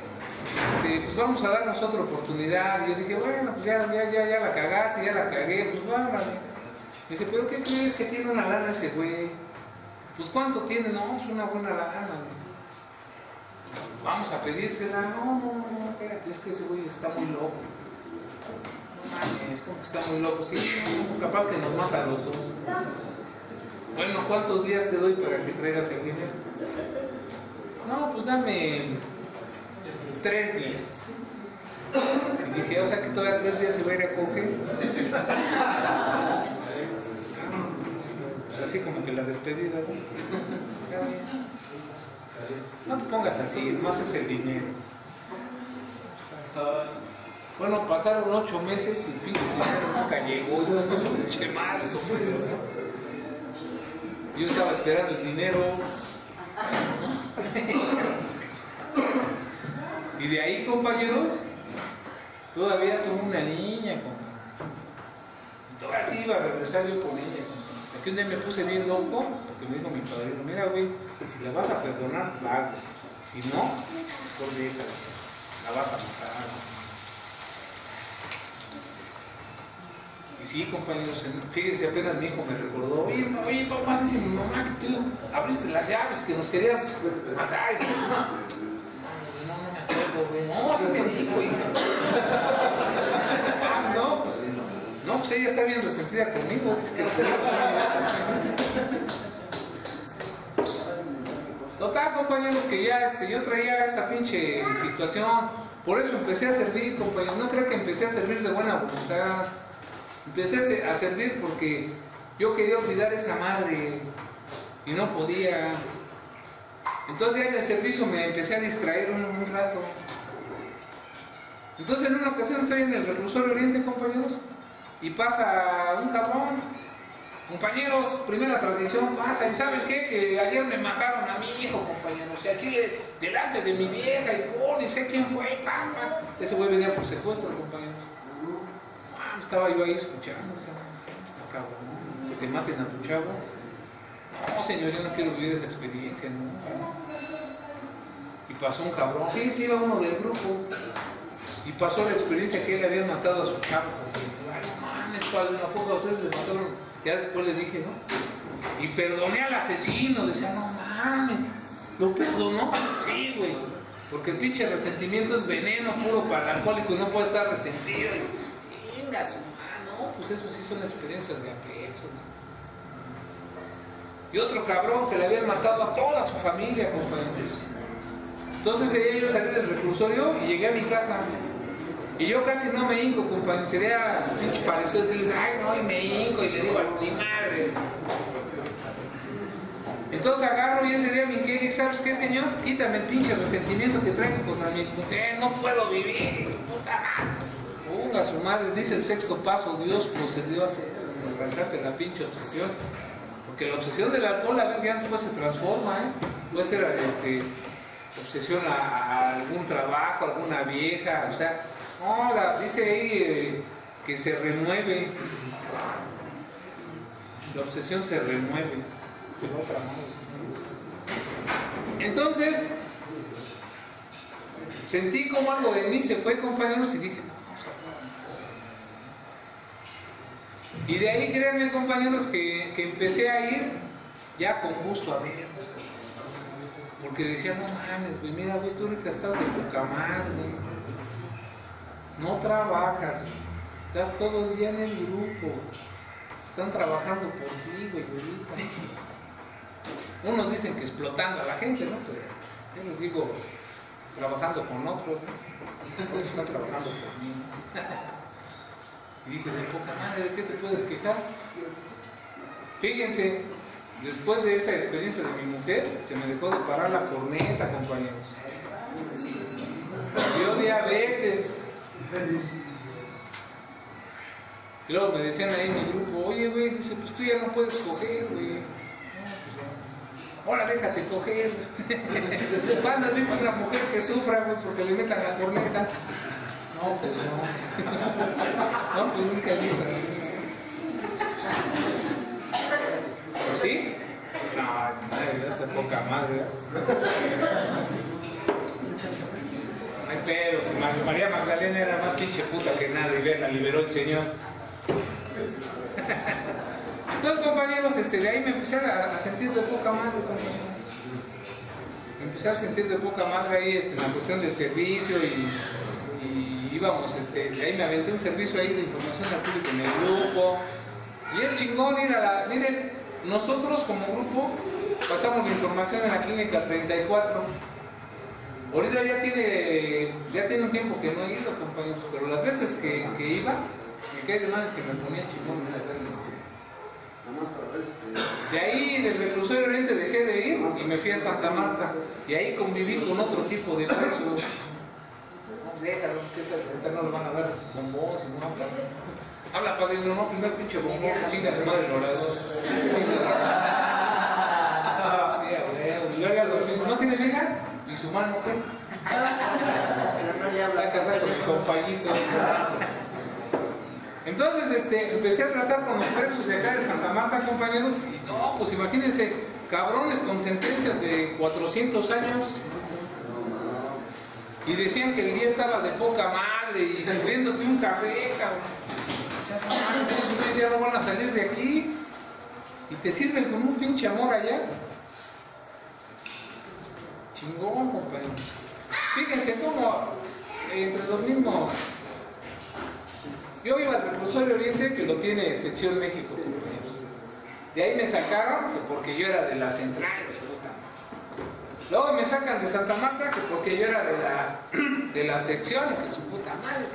Este, pues vamos a darnos otra oportunidad. Y yo dije, bueno, pues ya, ya, ya, ya la cagaste, ya la cagué, pues vamos. Me dice, ¿pero qué crees que tiene una lana ese güey? Pues ¿cuánto tiene? No, es una buena lana. Vamos a pedírsela. No, no, no, espérate, es que ese güey está muy loco. No es como que está muy loco. Sí, capaz que nos mata a los dos. Bueno, ¿cuántos días te doy para que traigas el dinero? No, pues dame tres días. Y dije, o sea que todavía tres días se va a ir a coger así como que la despedida. No te pongas así, más es el dinero. Bueno, pasaron ocho meses y pinche dinero nunca llegó. Yo estaba esperando el dinero. y de ahí, compañeros, todavía tuve una niña, Y todavía sí iba a regresar yo con ella que un día me puse bien loco, porque me dijo mi padrino, mira güey, si la vas a perdonar, la hago. Si no, por déjala, la vas a matar. Y sí, compañeros, fíjense, apenas mi hijo me recordó, oye, oye papá, dice mi mamá que tú abriste las llaves, que nos querías matar. <laughs> No, no, me acuerdo, güey. No, sí me dijo, <laughs> Ah, no, pues no, pues ella está bien resentida conmigo. Total, compañeros, que ya este, yo traía esa pinche situación. Por eso empecé a servir, compañeros. No creo que empecé a servir de buena voluntad. Empecé a servir porque Yo quería olvidar esa madre y no podía. Entonces ya en el servicio me empecé a distraer un, un rato. Entonces en una ocasión estoy en el reclusorio oriente, compañeros, y pasa un cabrón. Compañeros, primera tradición pasa, ¿y saben qué? Que ayer me mataron a mi hijo, compañeros, y aquí delante de mi vieja, y por, ni sé quién fue, papá. Ese güey venía por secuestro, compañeros. Ah, estaba yo ahí escuchando, o cabrón, que te maten a tu chavo. No, señor, yo no quiero vivir esa experiencia, ¿no? Y pasó un cabrón, sí, sí, iba uno del grupo. Y pasó la experiencia que él había matado a su chavo. Padre, ustedes mataron ya después le dije, ¿no? Y perdoné al asesino. Decía, no mames. ¿Lo perdonó? Sí, güey. Porque el pinche resentimiento es veneno puro para alcohólico y no puede estar resentido. Venga, su mano. Pues eso sí son experiencias de apeso, ¿no? Y otro cabrón que le habían matado a toda su familia, compañeros. Entonces yo salí del reclusorio y llegué a mi casa. Y yo casi no me hinco, compañero. Sería parecido decirles, ay, no, y me hinco y le digo mi madre. Entonces agarro y ese día mi querido, ¿sabes qué, señor? Quítame el pinche resentimiento que traigo contra mi mujer, no puedo vivir, puta madre. Ponga su madre, dice el sexto paso, Dios procedió a arrancarte la pinche obsesión. Porque la obsesión del alcohol a veces después se transforma, ¿eh? Puede ser este, obsesión a, algún trabajo, alguna vieja, o sea, no, dice ahí eh, que se remueve. La obsesión se remueve. Entonces, sentí como algo de mí se fue, compañeros, y dije, Y de ahí créanme, compañeros, que, que, empecé a ir ya con gusto a ver. Porque decía, no mames, güey, mira, güey, tú estás de poca madre no trabajas, estás todo el día en el grupo, están trabajando por ti, güey, Unos dicen que explotando a la gente, ¿no? Pero yo les digo, trabajando con otros, ¿no? Otros están trabajando por mí. Y dije, de poca madre, ¿de qué te puedes quejar? Fíjense, después de esa experiencia de mi mujer, se me dejó de parar la corneta, compañeros. Dio diabetes, y luego me decían ahí en mi grupo, oye, güey, dice, pues tú ya no puedes coger, güey. Ahora déjate coger. <laughs> ¿Cuándo has visto una mujer que sufra, güey, porque le metan la corneta? No, pues no. <laughs> No, pues nunca he visto. ¿Pues sí? No, madre, esta poca madre. Hay María Magdalena era más pinche puta que nada y ve, la liberó el Señor. <laughs> Entonces, compañeros, este, de ahí me empecé a, sentir de poca madre, Me empecé a sentir de poca madre ahí este, en la cuestión del servicio y, íbamos, este, de ahí me aventé un servicio ahí de información al público en el grupo. Y es chingón ir a la. Miren, nosotros como grupo pasamos la información en la clínica 34 Ahorita ya tiene, ya tiene un tiempo que no he ido, compañeros, pero las veces que, que iba, me quedé de más que me ponía chingón en hacer este, De ahí, del reclusorio oriente, dejé de ir y me fui a Santa Marta. Y ahí conviví con otro tipo de presos. No, déjalo, que tal no le van a dar bombón, si no, Habla padrino, no, primer pinche bombón, chinga su madre el orador. <laughs> ¿No tiene? ¿Y su mano qué? Pero con su compañito. Entonces este, empecé a tratar con los presos de acá de Santa Marta, compañeros, y no, pues imagínense, cabrones con sentencias de 400 años. Y decían que el día estaba de poca madre y sirviéndote un café, cabrón. Ya no van a salir de aquí. Y te sirven con un pinche amor allá. Chingón, compañero. Fíjense cómo entre los mismos. Yo iba al reclusorio Oriente que lo tiene sección México, compañeros. De ahí me sacaron porque yo era de la central, Luego me sacan de Santa Marta que porque yo era de la, <clears throat> de la sección, que su puta madre.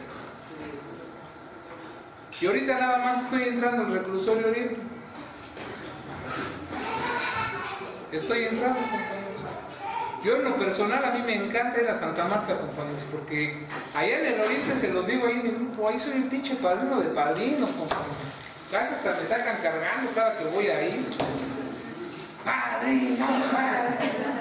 Y ahorita nada más estoy entrando al reclusorio Oriente. estoy entrando, compañeros. Yo en lo personal a mí me encanta ir a Santa Marta, compañeros, porque allá en el oriente se los digo ahí en mi grupo, ahí soy un pinche padrino de padrinos, compañeros. Casi hasta me sacan cargando cada que voy ahí. Padrino, padrino.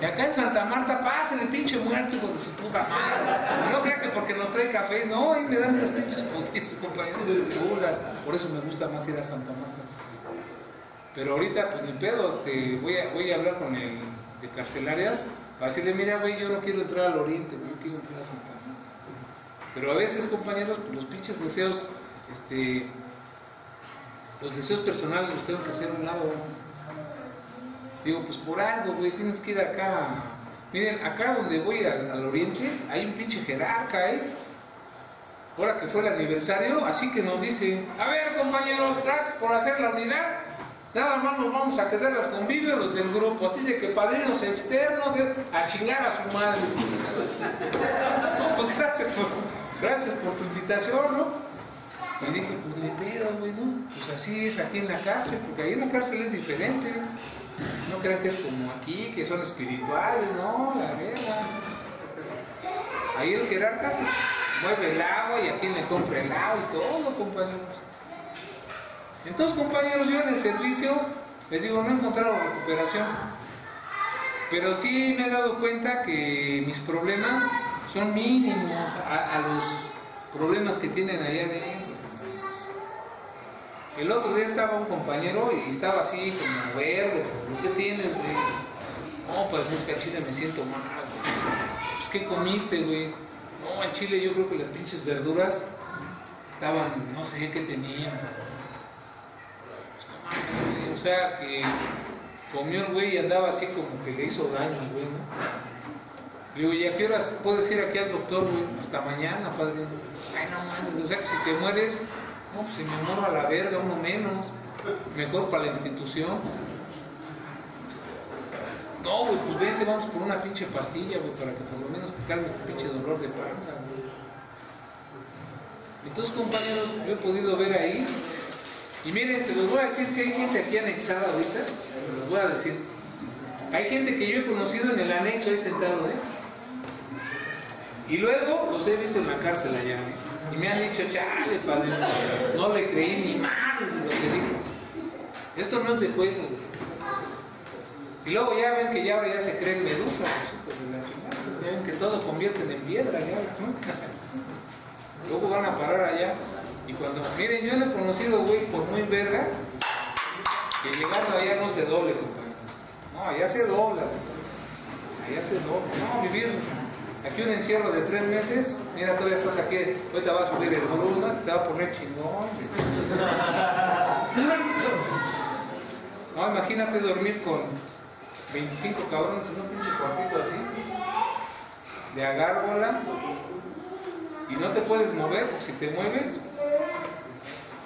Y acá en Santa Marta, pasen el pinche muerto de su puta madre. No crean que porque nos trae café, no, ahí me dan las pinches putizas, compañeros, chulas. Por eso me gusta más ir a Santa Marta. Pero ahorita, pues ni pedo, este, voy, a, voy a hablar con el de carcelarias para decirle, mira, güey, yo no quiero entrar al oriente, güey, yo quiero entrar a Santa. Pero a veces, compañeros, pues, los pinches deseos, este, los deseos personales los tengo que hacer a un lado. Digo, pues por algo, güey, tienes que ir acá. Miren, acá donde voy al, al oriente, hay un pinche jerarca ahí. Ahora que fue el aniversario, así que nos dice, a ver compañeros, gracias por hacer la unidad. Nada más nos vamos a quedar convivio los del grupo, así de que padrinos externos a chingar a su madre. No, pues gracias por, gracias por tu invitación, ¿no? Y dije, pues le pido, güey, ¿no? Pues así es aquí en la cárcel, porque ahí en la cárcel es diferente. No crean que es como aquí, que son espirituales, no, la verdad. Ahí el jerarca se mueve el agua y a quien le compra el agua y todo, compañeros. Entonces, compañeros, yo en el servicio les digo, no he encontrado recuperación. Pero sí me he dado cuenta que mis problemas son mínimos a, los problemas que tienen allá adentro. El otro día estaba un compañero y estaba así como verde, ¿qué tienes, güey? No, pues es al chile me siento mal, güey. Pues, ¿qué comiste, güey? No, en Chile yo creo que las pinches verduras estaban, no sé qué tenían. Pues, O sea, que comió el güey y andaba así como que le hizo daño güey, ¿no? Digo, ¿y a qué horas puedes ir aquí al doctor, güey? Hasta mañana, padre. Ay, no mames, o sea, que si te mueres, no, pues si me muero a la verga, uno menos. Mejor para la institución. No, güey, pues vente, vamos por una pinche pastilla, güey, para que por lo menos te calme tu pinche dolor de panza, güey. Entonces, compañeros, yo he podido ver ahí. Y miren, se los voy a decir si hay gente aquí anexada ahorita, se los voy a decir. Hay gente que yo he conocido en el anexo ahí sentado, ¿eh? Y luego los he visto en la cárcel allá, ¿eh? Y me han dicho, chale, padre, no le creí ni madres lo que dijo. Esto no es de juego. Y luego ya ven que ya ahora ya se creen medusas, pues. Ya ven que todo convierten en piedra ya. ¿no? <laughs> Luego van a parar allá. Y cuando, miren, yo no he conocido, güey, por muy verga, que llegando allá no se doble, compañeros. No, allá se dobla. Allá se dobla. No, vivir aquí un encierro de tres meses, mira, todavía estás aquí, ahorita va a subir el volumen, te va a poner chingón. No, imagínate dormir con 25 cabrones en un pinche cuartito así, de agárgola, y no te puedes mover, porque si te mueves,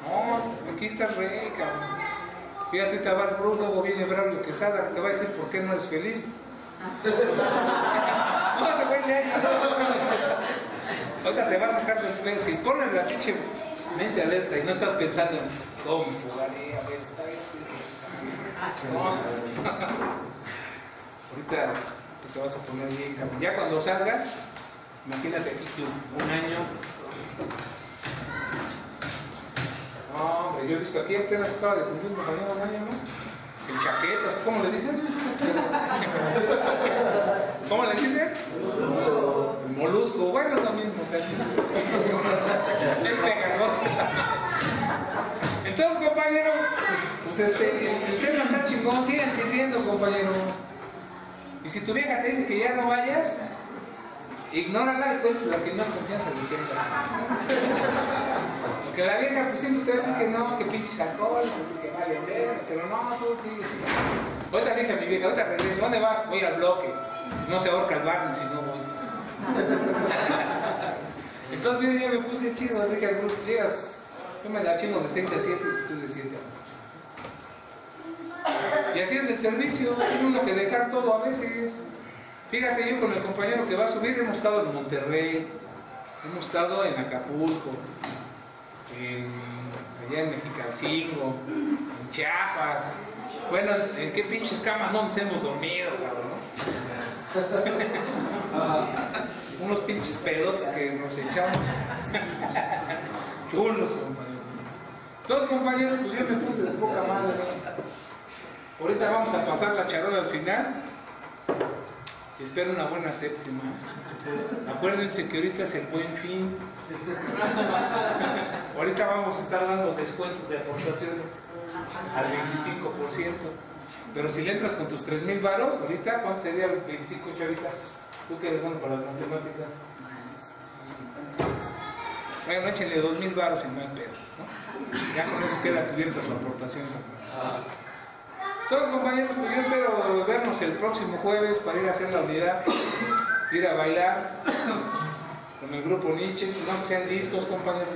no, aquí estás rey, cabrón. Fíjate, te va el luego viene Braulio Quesada, que te va a decir por qué no eres feliz. No, güey le Ahorita te va a sacar del tren. Si pones la pinche mente alerta y no estás pensando en cómo jugaré, a ver, está esto, esto. No. <laughs> Ahorita te vas a poner bien, cabrón. Ya cuando salgas, imagínate aquí que un, año. No, hombre, yo he visto aquí apenas acaba de cumplir compañero un año, ¿no? En chaquetas, ¿cómo le dicen? <laughs> ¿Cómo le dicen? Molusco, bueno, lo mismo casi. Es pegajoso. Entonces, compañeros, pues este, el, el tema está chingón, sigan sirviendo, compañeros. Y si tu vieja te dice que ya no vayas, ignórala y cuéntasela que no es confianza ni tengas. Porque la vieja pues siempre te va a decir que no, que pinches alcohólicos y que vale ver, pero no, tú sí. Ahorita dije a mi vieja, ahorita regreso, ¿dónde vas? Voy al bloque. No se ahorca el barrio si no voy. Entonces mire, yo me puse chido, dije al grupo, llegas, yo me la chingo de 6 a 7 y tú de 7 a 8. Y así es el servicio, tiene uno que dejar todo a veces. Fíjate, yo con el compañero que va a subir hemos estado en Monterrey, hemos estado en Acapulco, allá en Mexicancingo, en Chiapas. Bueno, ¿en qué pinches camas no nos hemos dormido, cabrón? ¿no? <laughs> Unos pinches pedotes que nos echamos. <laughs> Chulos, compañeros. Entonces, compañeros, pues yo me puse de poca madre. Ahorita vamos a pasar la charola al final. Espero una buena séptima. Acuérdense que ahorita es el buen fin. ahorita vamos a estar dando descuentos de aportaciones al 25%. Pero si le entras con tus 3 mil varos, ahorita, ¿cuánto sería el 25, chavita? Tú que eres bueno para las matemáticas. Bueno, échenle 2 mil varos y no hay pedo. ¿no? Ya con eso queda cubierta su aportación. Entonces, compañeros, pues yo espero vernos el próximo jueves para ir a hacer la unidad, ir a bailar con el grupo Nietzsche, si no que sean discos, compañeros.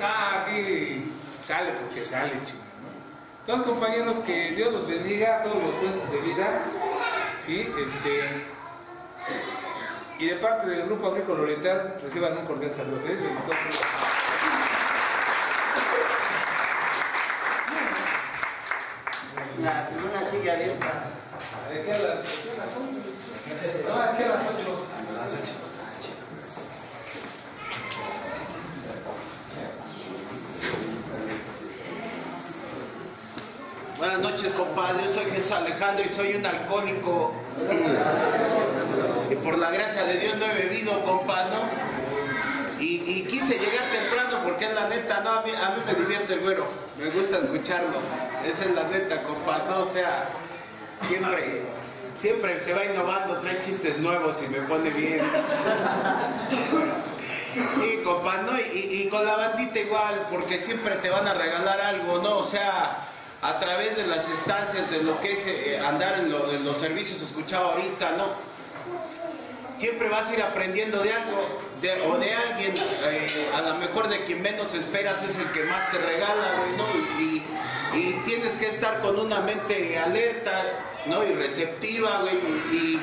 ah, aquí sale porque sale, chico. Entonces, compañeros, que Dios los bendiga todos los fuentes de vida. ¿sí? Este, y de parte del Grupo Agrícola Oriental, reciban un cordial saludo. La tribuna sigue abierta. ¿De qué a las, aquí a las 11? No, aquí a las 8. A las 8. Buenas noches, compadre. Yo soy Jesús Alejandro y soy un alcohólico. Y por la gracia de Dios no he bebido, compadre, ¿no? Y, y quise llegar temprano porque es la neta, no, a mí, a mí me divierte el güero. Me gusta escucharlo. Esa es la neta, compadre. ¿no? O sea, siempre, siempre se va innovando, trae chistes nuevos y me pone bien. Sí, compadre, ¿no? Y, y con la bandita igual, porque siempre te van a regalar algo, ¿no? O sea, a través de las estancias, de lo que es eh, andar en los servicios escuchado ahorita, ¿no? Siempre vas a ir aprendiendo de algo o de alguien, eh, a lo mejor de quien menos esperas es el que más te regala, ¿no? Y, y tienes que estar con una mente alerta, ¿no? Y receptiva, güey, y,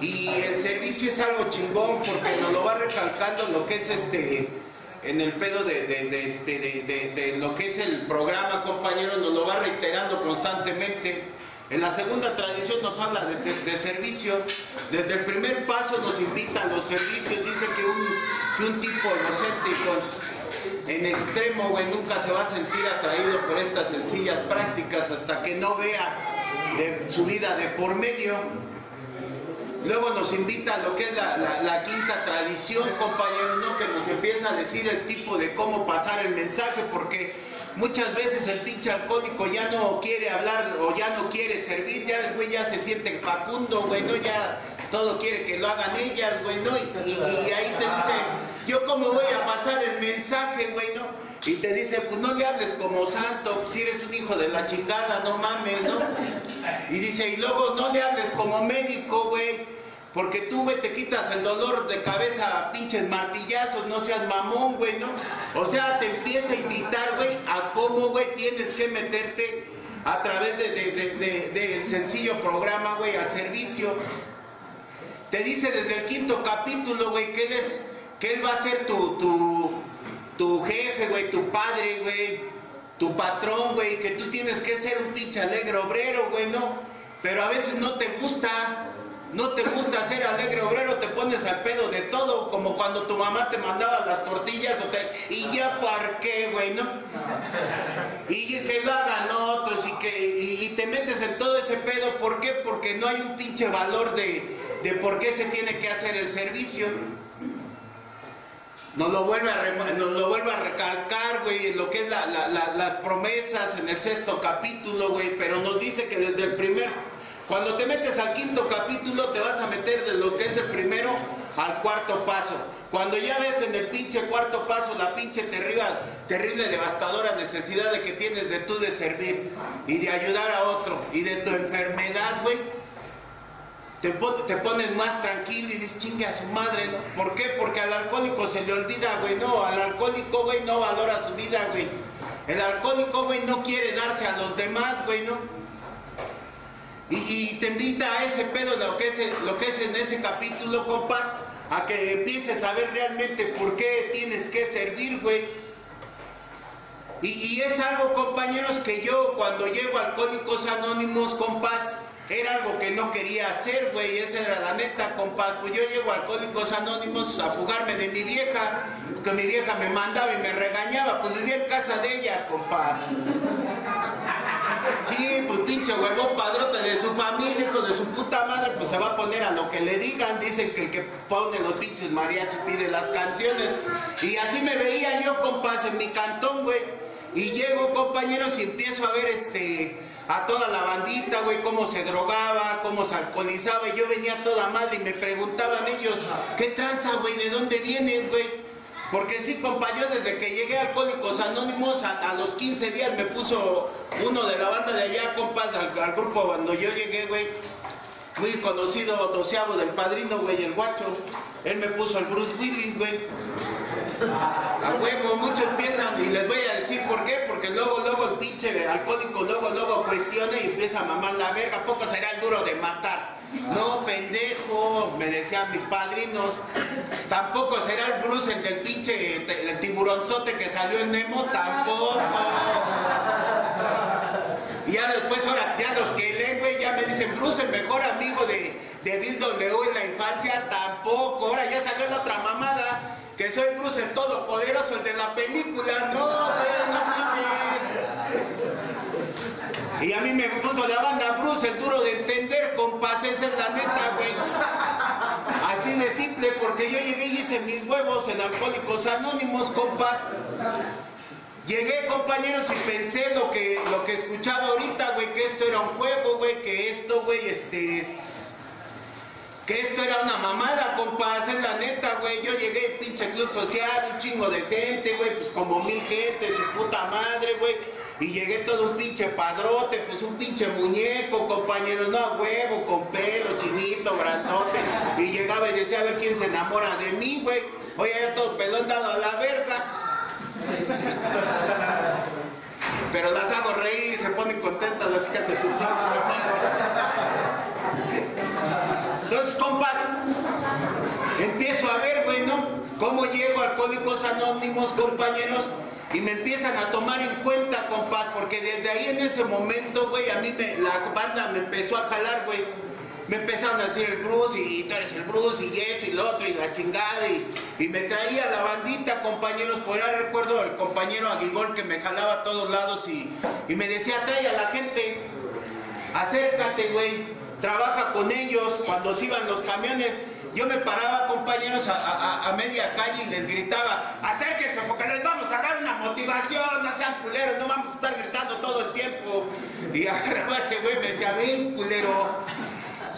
y el servicio es algo chingón porque nos lo va recalcando lo que es este en el pedo de, de- este, de, lo que es el programa, compañeros, nos lo va reiterando constantemente. En la segunda tradición nos habla de, servicio. Desde el primer paso nos invita a los servicios. Dice que un, que un tipo con, en extremo, güey, nunca se va a sentir atraído por estas sencillas prácticas hasta que no vea su vida de por medio. Luego nos invita a lo que es la, la- la quinta tradición, compañeros, ¿no? que nos empieza a decir el tipo de cómo pasar el mensaje, porque muchas veces el pinche alcohólico ya no quiere hablar o ya no quiere servir, ya el güey ya se siente facundo, güey, ¿no? Ya todo quiere que lo hagan ellas, güey. Y, ahí te dice, yo cómo voy a pasar el mensaje, güey. Y te dice, pues no le hables como santo, si eres un hijo de la chingada, no mames, ¿no? Y dice, y luego no le hables como médico, güey, porque tú, güey, te quitas el dolor de cabeza pinches martillazos, no seas mamón, güey, ¿no? O sea, te empieza a invitar, güey, a cómo, güey, tienes que meterte a través de, de- del sencillo programa, güey, al servicio. Te dice desde el quinto capítulo, güey, que él es, que él va a ser tu, tu, tu jefe, güey, tu padre, güey, tu patrón, güey, que tú tienes que ser un pinche alegre obrero, güey, ¿no? Pero a veces no te gusta, no te gusta ser alegre obrero, te pones al pedo de todo, como cuando tu mamá te mandaba las tortillas o te, y ya para qué, güey, ¿no? Y que lo hagan otros y que y, y te metes en todo ese pedo, ¿por qué? Porque no hay un pinche valor de, de por qué se tiene que hacer el servicio. Nos lo vuelve a, nos lo vuelve a recalcar, güey, en lo que es la- la- la- las promesas en el sexto capítulo, güey, pero nos dice que desde el primer, cuando te metes al quinto capítulo, te vas a meter de lo que es el primero al cuarto paso. Cuando ya ves en el pinche cuarto paso la pinche terrible, terrible devastadora necesidad de que tienes de tú de servir y de ayudar a otro y de tu enfermedad, güey, te, te pones más tranquilo y dices, chingue a su madre, ¿no? ¿Por qué? Porque al alcohólico se le olvida, güey, no, al alcohólico, güey, no valora su vida, güey. El alcohólico, güey, no quiere darse a los demás, güey, ¿no? Y, te invita a ese pedo, lo que, es, lo que es en ese capítulo, compas, a que empieces a ver realmente por qué tienes que servir, güey. Y, es algo, compañeros, que yo cuando llego a Alcohólicos Anónimos, compas, era algo que no quería hacer, güey, esa era la neta, compa. Pues yo llego a Alcohólicos Anónimos a fugarme de mi vieja, porque mi vieja me mandaba y me regañaba, pues vivía en casa de ella, compa. Sí, pues pinche huevo padrote de su familia, hijo de su puta madre, pues se va a poner a lo que le digan. Dicen que el que pone los pinches mariachis pide las canciones. Y así me veía yo, compas, en mi cantón, güey. Y llego, compañeros, y empiezo a ver este a toda la bandita, güey, cómo se drogaba, cómo se alcoholizaba. Y yo venía toda madre y me preguntaban ellos, ¿qué tranza, güey? ¿De dónde vienes, güey? Porque sí, compa, yo desde que llegué a Alcohólicos Anónimos, a, los 15 días me puso uno de la banda de allá, compas, al, grupo cuando yo llegué, güey. Muy conocido, doceavo del padrino, güey, el guacho. Él me puso al Bruce Willis, güey. A huevo, muchos piensan, y les voy a decir por qué, porque luego, luego el pinche alcohólico, luego, luego cuestiona y empieza a mamar la verga, poco será el duro de matar. No, pendejo, me decían mis padrinos. Tampoco será el Bruce el del pinche el tiburonzote que salió en Nemo, tampoco. Y ya después, ahora, ya los que leen, güey, ya me dicen, Bruce, el mejor amigo de, de Bill W en la infancia, tampoco. Ahora ya salió la otra mamada, que soy Bruce el todopoderoso, el de la película. No, güey, no mames. Y a mí me puso la banda Bruce, el duro de entender, compas, esa es la neta, güey. Así de simple, porque yo llegué y hice mis huevos en Alcohólicos Anónimos, compas. Llegué, compañeros, y pensé lo que, lo que escuchaba ahorita, güey, que esto era un juego, güey, que esto, güey, este... Que esto era una mamada, compas, es la neta, güey. Yo llegué, pinche club social, un chingo de gente, güey, pues como mil gente, su puta madre, güey y llegué todo un pinche padrote, pues un pinche muñeco, compañeros, no huevo, con pelo, chinito, grandote. Y llegaba y decía, a ver quién se enamora de mí, güey. Oye, ya todo pelón dado a la verga. Pero las hago reír y se ponen contentas las hijas de su Entonces, compas, empiezo a ver, güey, ¿no? ¿Cómo llego a Alcohólicos Anónimos, compañeros? Y me empiezan a tomar en cuenta, compa, porque desde ahí en ese momento, güey, a mí me, la banda me empezó a jalar, güey. Me empezaron a decir el Bruce y eres el Bruce y esto y lo otro y la chingada y, me traía la bandita, compañeros, por ahí recuerdo el compañero Aguigol que me jalaba a todos lados y, y me decía, trae a la gente, acércate, güey, trabaja con ellos cuando se iban los camiones yo me paraba, compañeros, a, media calle y les gritaba, acérquense porque les vamos a dar una motivación, no sean culeros, no vamos a estar gritando todo el tiempo. Y <laughs> agarraba ese güey me decía, ven, culero.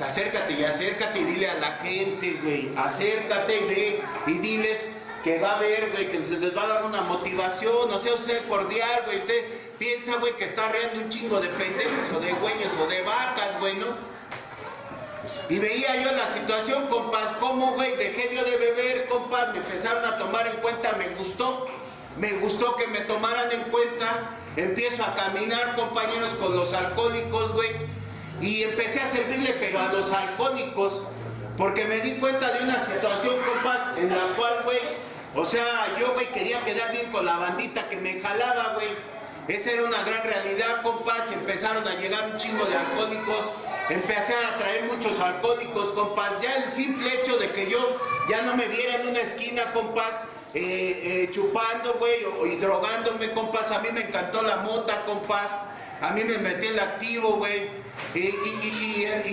acércate y acércate y dile a la gente, güey, acércate, güey, y diles que va a haber, güey, que se les va a dar una motivación, no sea usted cordial, güey, usted piensa, güey, que está reando un chingo de pendejos o de güeyes o de vacas, güey, ¿no? Y veía yo la situación, compas, cómo, güey, dejé yo de beber, compas, me empezaron a tomar en cuenta, me gustó, me gustó que me tomaran en cuenta, empiezo a caminar, compañeros, con los alcohólicos, güey, y empecé a servirle, pero a los alcohólicos, porque me di cuenta de una situación, compas, en la cual, güey, o sea, yo, güey, quería quedar bien con la bandita que me jalaba, güey. Esa era una gran realidad, compas, empezaron a llegar un chingo de alcohólicos, empecé a traer muchos alcohólicos, compas. Ya el simple hecho de que yo ya no me viera en una esquina, compas, eh, eh, chupando, güey, y drogándome, compas. A mí me encantó la mota, compas. A mí me metí el activo, güey. Y, el,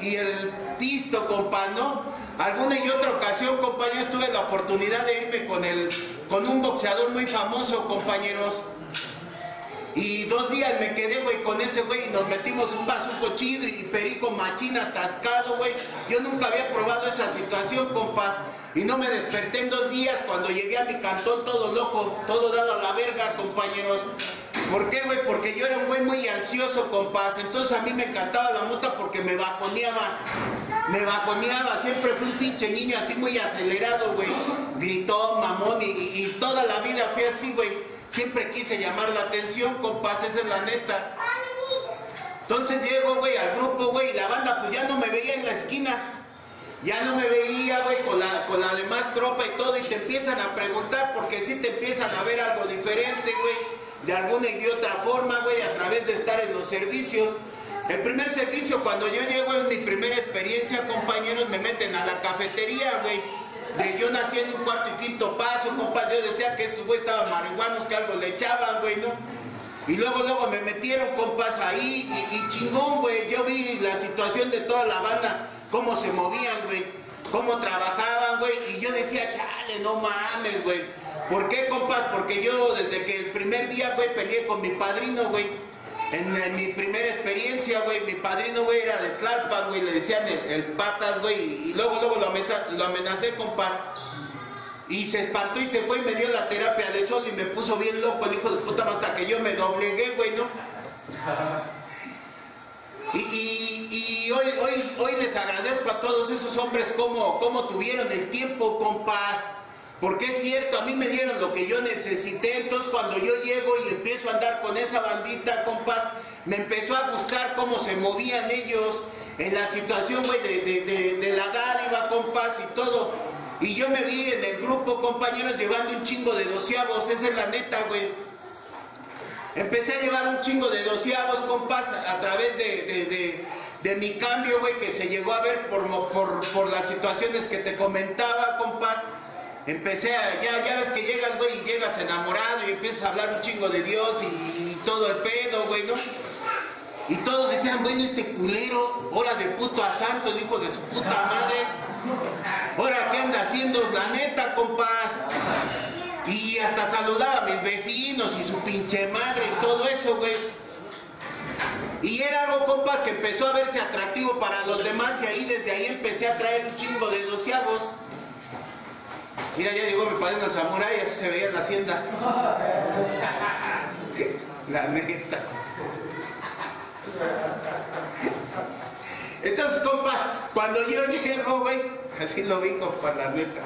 y, el, pisto, compas, ¿no? Alguna y otra ocasión, compañeros, tuve la oportunidad de irme con, el, con un boxeador muy famoso, compañeros. Y dos días me quedé, güey, con ese güey y nos metimos un vaso chido y perico machina atascado, güey. Yo nunca había probado esa situación, compas. Y no me desperté en dos días cuando llegué a mi cantón todo loco, todo dado a la verga, compañeros. ¿Por qué, güey? Porque yo era un güey muy ansioso, compas. Entonces a mí me encantaba la mota porque me bajoneaba. Me bajoneaba. Siempre fui un pinche niño así muy acelerado, güey. Gritó, mamón. Y toda la vida fui así, güey. Siempre quise llamar la atención, compas, esa es la neta. Entonces llego, güey, al grupo, güey, y la banda pues ya no me veía en la esquina. Ya no me veía, güey, con la, con la demás tropa y todo, y te empiezan a preguntar porque sí te empiezan a ver algo diferente, güey. de alguna y de otra forma, güey, a través de estar en los servicios. El primer servicio, cuando yo llego en mi primera experiencia, compañeros, me meten a la cafetería, güey. De yo nací en un cuarto y quinto paso, compa, yo decía que estos güey estaban marihuanos, que algo le echaban, güey, ¿no? Y luego, luego me metieron, compas, ahí y, y chingón, güey. Yo vi la situación de toda la banda, cómo se movían, güey, cómo trabajaban, güey. Y yo decía, chale, no mames, güey. ¿Por qué, compas? Porque yo desde que el primer día, güey, peleé con mi padrino, güey. En, mi primera experiencia, güey, mi padrino, güey, era de Tlalpan, güey, le decían el, patas, güey, y luego, luego lo, amesa- lo amenacé, compas. Y se espantó y se fue y me dio la terapia de sol y me puso bien loco el hijo de puta hasta que yo me doblegué, güey, ¿no? Y, y- y hoy, hoy, hoy les agradezco a todos esos hombres cómo, cómo tuvieron el tiempo, compás. Porque es cierto, a mí me dieron lo que yo necesité. Entonces cuando yo llego y empiezo a andar con esa bandita, compás, me empezó a gustar cómo se movían ellos en la situación, güey, de, de- de- de la dádiva, compás y todo. Y yo me vi en el grupo, compañeros, llevando un chingo de doceavos. Esa es la neta, güey. Empecé a llevar un chingo de doceavos, compas, a través de, de- mi cambio, güey, que se llegó a ver por, por, por las situaciones que te comentaba, compas. Empecé a, ya, ya ves que llegas, güey, y llegas enamorado y empiezas a hablar un chingo de Dios y, todo el pedo, güey, ¿no? Y todos decían, bueno, este culero, hora de puto a santo, el hijo de su puta madre. Ahora, ¿qué anda haciendo? La neta, compás. Y hasta saludaba a mis vecinos y su pinche madre y todo eso, güey. Y era algo, compas, que empezó a verse atractivo para los demás y ahí desde ahí empecé a traer un chingo de doceavos. Mira, ya llegó mi padre en Samurai, así se veía en la hacienda. <laughs> La neta. Entonces, compas, cuando yo llego, güey, así lo vi, compa, la neta.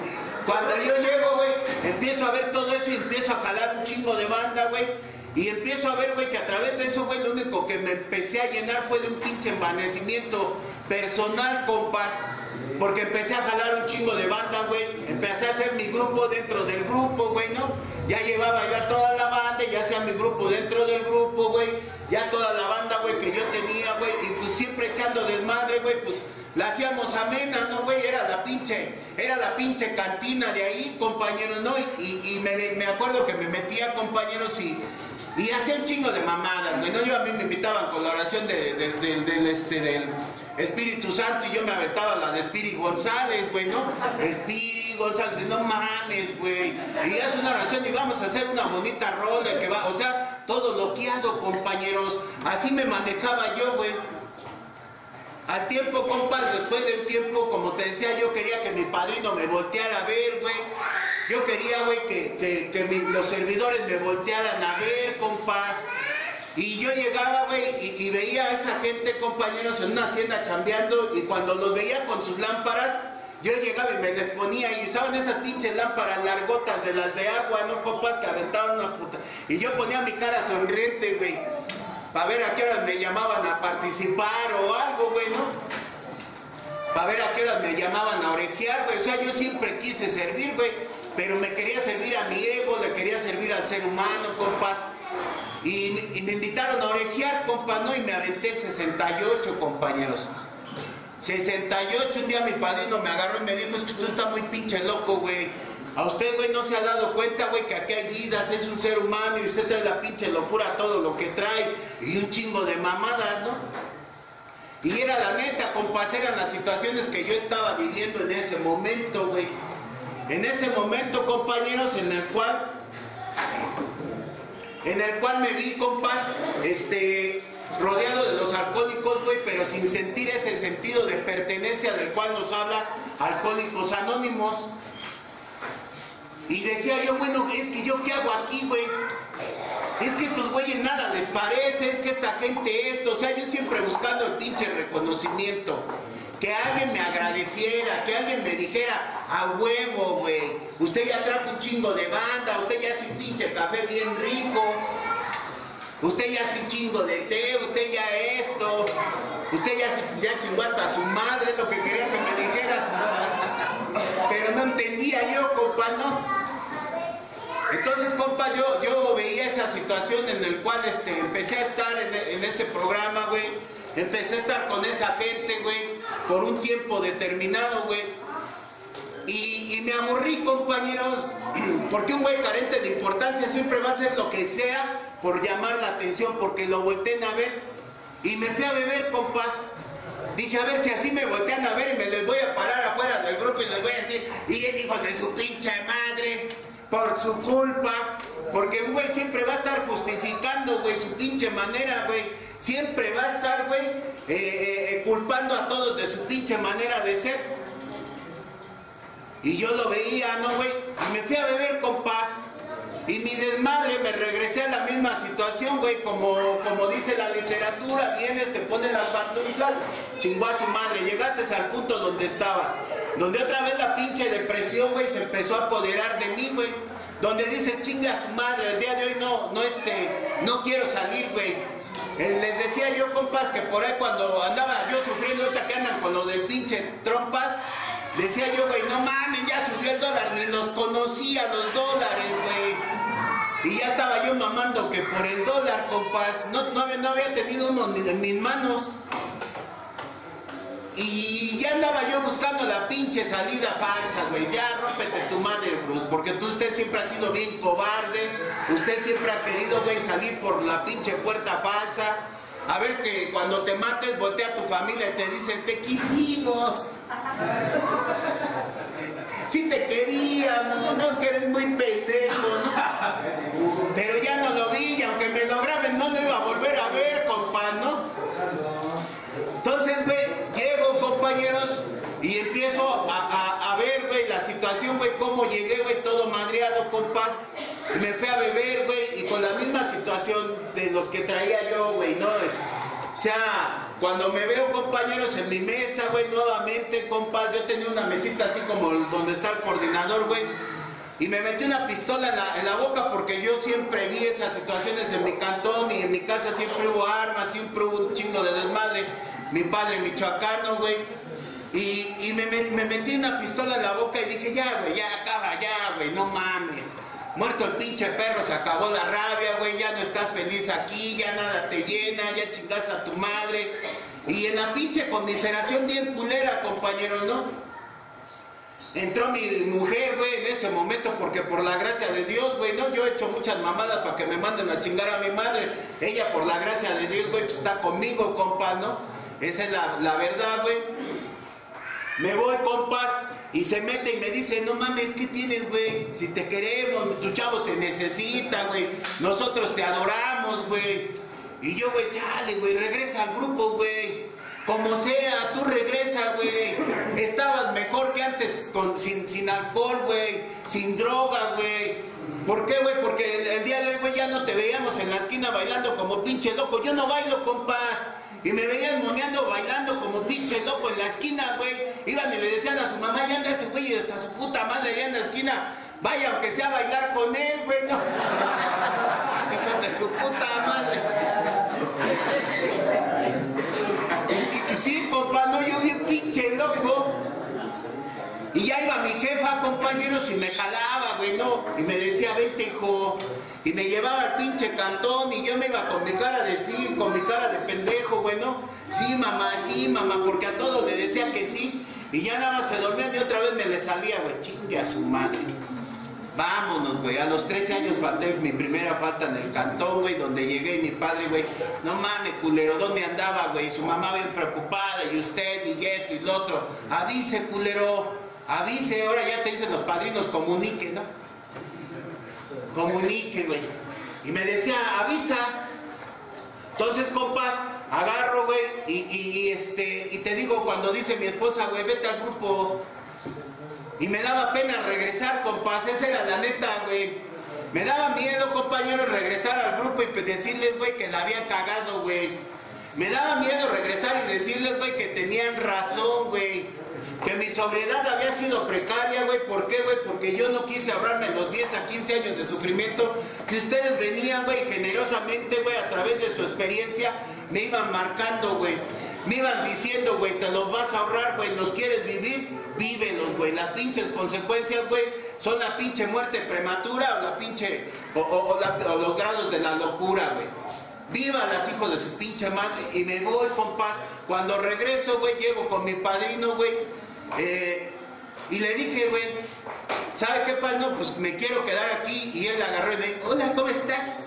Cuando yo llego, güey, empiezo a ver todo eso y empiezo a jalar un chingo de banda, güey. Y empiezo a ver, güey, que a través de eso, güey, lo único que me empecé a llenar fue de un pinche envanecimiento personal, compa. Porque empecé a jalar un chingo de banda, güey. Empecé a hacer mi grupo dentro del grupo, güey, ¿no? Ya llevaba ya toda la banda, ya hacía mi grupo dentro del grupo, güey. Ya toda la banda, güey, que yo tenía, güey. Y pues siempre echando desmadre, güey, pues la hacíamos amena, ¿no, güey? Era la pinche, era la pinche cantina de ahí, compañeros, ¿no? Y, y- me, me acuerdo que me metía, compañeros, y, y hacía un chingo de mamadas, güey, ¿no? Yo a mí me invitaban con la oración de- del, este, del Espíritu Santo y yo me aventaba la de Espíritu González, güey, ¿no? Espíritu González, no mames, güey. Y hace una oración y vamos a hacer una bonita rola que va, o sea, todo loqueado, compañeros. Así me manejaba yo, güey. Al tiempo, compas, después de un tiempo, como te decía, yo quería que mi padrino me volteara a ver, güey. Yo quería, güey, que, que- que los servidores me voltearan a ver, compas. Y yo llegaba, güey, y, veía a esa gente, compañeros, en una hacienda chambeando, y cuando los veía con sus lámparas, yo llegaba y me les ponía, y usaban esas pinches lámparas largotas de las de agua, ¿no, compas? Que aventaban una puta. Y yo ponía mi cara sonriente, güey, para ver a qué horas me llamaban a participar o algo, güey, ¿no? Para ver a qué horas me llamaban a orejear, güey. O sea, yo siempre quise servir, güey. Pero me quería servir a mi ego, le quería servir al ser humano, compas. Y, me invitaron a orejear, compas, ¿no? Y me aventé 68, compañeros. 68, un día mi padrino me agarró y me dijo, es que usted está muy pinche loco, güey. A usted, güey, no se ha dado cuenta, güey, que aquí hay vidas, es un ser humano y usted trae la pinche locura, todo lo que trae y un chingo de mamadas, ¿no? Y era la neta, compas, eran las situaciones que yo estaba viviendo en ese momento, güey. En ese momento, compañeros, en el cual, en el cual me vi, compas, este, rodeado de los alcohólicos, güey, pero sin sentir ese sentido de pertenencia del cual nos habla Alcohólicos Anónimos. Y decía yo, bueno, es que yo qué hago aquí, güey. Es que estos güeyes nada les parece, es que esta gente esto, o sea, yo siempre buscando el pinche reconocimiento. Que alguien me agradeciera, que alguien me dijera, a huevo, güey, usted ya trajo un chingo de banda, usted ya hace un pinche café bien rico, usted ya hace un chingo de té, usted ya esto, usted ya, ya chingó su madre, lo que quería que me dijera. <laughs> Pero no entendía yo, compa, ¿no? Entonces, compa, yo, yo veía esa situación en el cual este, empecé a estar en ese programa, güey. Empecé a estar con esa gente, güey, por un tiempo determinado, güey. Y, y me aburrí, compañeros, <clears throat> porque un güey carente de importancia siempre va a hacer lo que sea por llamar la atención, porque lo volteen a ver. Y me fui a beber, compas. Dije, a ver si así me voltean a ver y me les voy a parar afuera del grupo y les voy a decir, miren hijos de su pinche madre, por su culpa. Porque un güey siempre va a estar justificando, güey, su pinche manera, güey. Siempre va a estar, güey, eh, eh, eh, culpando a todos de su pinche manera de ser. Y yo lo veía, ¿no, güey? Y me fui a beber con paz. Y mi desmadre me regresé a la misma situación, güey, como, como dice la literatura, vienes, te ponen las pantuflas, chingó a su madre, llegaste al punto donde estabas, donde otra vez la pinche depresión, güey, se empezó a apoderar de mí, güey, donde dice chinga a su madre, el día de hoy no, no, este, no quiero salir, güey. Eh, Les decía yo, compas, que por ahí cuando andaba yo sufriendo, ahorita que andan con lo del pinche trompas, decía yo, güey, no mames, ya subió el dólar, ni los conocía los dólares, güey. Y ya estaba yo mamando que por el dólar, compas, no, no, no había tenido uno en mis manos. Y ya andaba yo buscando la pinche salida falsa, güey. Ya rómpete tu madre, Bruce, porque tú usted siempre ha sido bien cobarde. Usted siempre ha querido, güey, salir por la pinche puerta falsa. A ver que cuando te mates, voltea a tu familia y te dicen, te quisimos. Sí te queríamos, no es que eres muy pendejo, ¿no? Pero ya no lo vi aunque me lo graben no lo iba a volver a ver, compa, ¿no? Compañeros, y empiezo a, a- a ver, güey, la situación, güey, cómo llegué, güey, todo madreado, compas. Me fui a beber, güey, y con la misma situación de los que traía yo, güey, ¿no? Es, o sea, cuando me veo, compañeros, en mi mesa, güey, nuevamente, compas, yo tenía una mesita así como donde está el coordinador, güey. Y me metí una pistola en la, en la boca porque yo siempre vi esas situaciones en mi cantón y en mi casa siempre hubo armas, siempre hubo un chingo de desmadre. Mi padre michoacano, güey. Y, y me, me- me metí una pistola en la boca y dije, ya, güey, ya acaba, ya, güey, no mames. Muerto el pinche perro, se acabó la rabia, güey, ya no estás feliz aquí, ya nada te llena, ya chingas a tu madre. Y en la pinche conmiseración bien culera, compañero, ¿no? Entró mi mujer, güey, en ese momento, porque por la gracia de Dios, güey, no, yo he hecho muchas mamadas para que me manden a chingar a mi madre. Ella, por la gracia de Dios, güey, pues está conmigo, compa, ¿no? Esa es la, verdad, güey. Me voy, compas, y se mete y me dice, no mames, ¿qué tienes, güey? Si te queremos, tu chavo te necesita, güey. Nosotros te adoramos, güey. Y yo, güey, chale, güey, regresa al grupo, güey. Como sea, tú regresa, güey. Estabas mejor que antes sin alcohol, güey. Sin droga, güey. ¿Por qué, güey? Porque el, el día de hoy, güey, ya no te veíamos en la esquina bailando como pinche loco. Yo no bailo, compas. Y me veían moneando, bailando como pinche loco en la esquina, güey. Iban y le decían a su mamá, ya anda ese güey hasta su puta madre allá en la esquina. Vaya, aunque sea a bailar con él, güey, no. <laughs> De su puta madre. <laughs> Y sí, compa, no, yo bien pinche loco. Y ya iba mi jefa, compañeros, y me jalaba, güey, ¿no? Y me decía, vente, hijo. Y me llevaba al pinche cantón y yo me iba con mi cara de sí, con mi cara de pendejo, güey. Sí, mamá, sí, mamá, porque a todos le decía que sí. Y ya nada más se dormían y otra vez me le salía, güey, chingue a su madre. Vámonos, güey. A los 13 años falté mi primera falta en el cantón, güey, donde llegué y mi padre, güey, no mames, culero, ¿dónde andaba, güey? Su mamá bien preocupada, y usted, y esto, y lo otro. Avise, culero, avise, ahora ya te dicen los padrinos, comunique, ¿no? Comunique, güey. Y me decía, avisa. Entonces, compas, agarro, güey, y, y- y, este, y te digo, cuando dice mi esposa, güey, vete al grupo, y me daba pena regresar, compas, esa era la neta, güey. Me daba miedo, compañero, regresar al grupo y pues decirles, güey, que la había cagado, güey. Me daba miedo regresar y decirles, güey, que tenían razón, güey. Que mi sobriedad había sido precaria, güey. ¿Por qué, güey? Porque yo no quise ahorrarme los 10 a 15 años de sufrimiento que ustedes venían, güey, generosamente, güey, a través de su experiencia, me iban marcando, güey. Me iban diciendo, güey, te los vas a ahorrar, güey, los quieres vivir, vívelos, güey. Las pinches consecuencias, güey, son la pinche muerte prematura o la pinche, o, o- los grados de la locura, güey. Viva las hijos de su pinche madre y me voy con paz. Cuando regreso, güey, llego con mi padrino, güey. Eh, y le dije, güey, ¿sabe qué, pal? No, pues me quiero quedar aquí. Y él agarró y me dijo, hola, ¿cómo estás?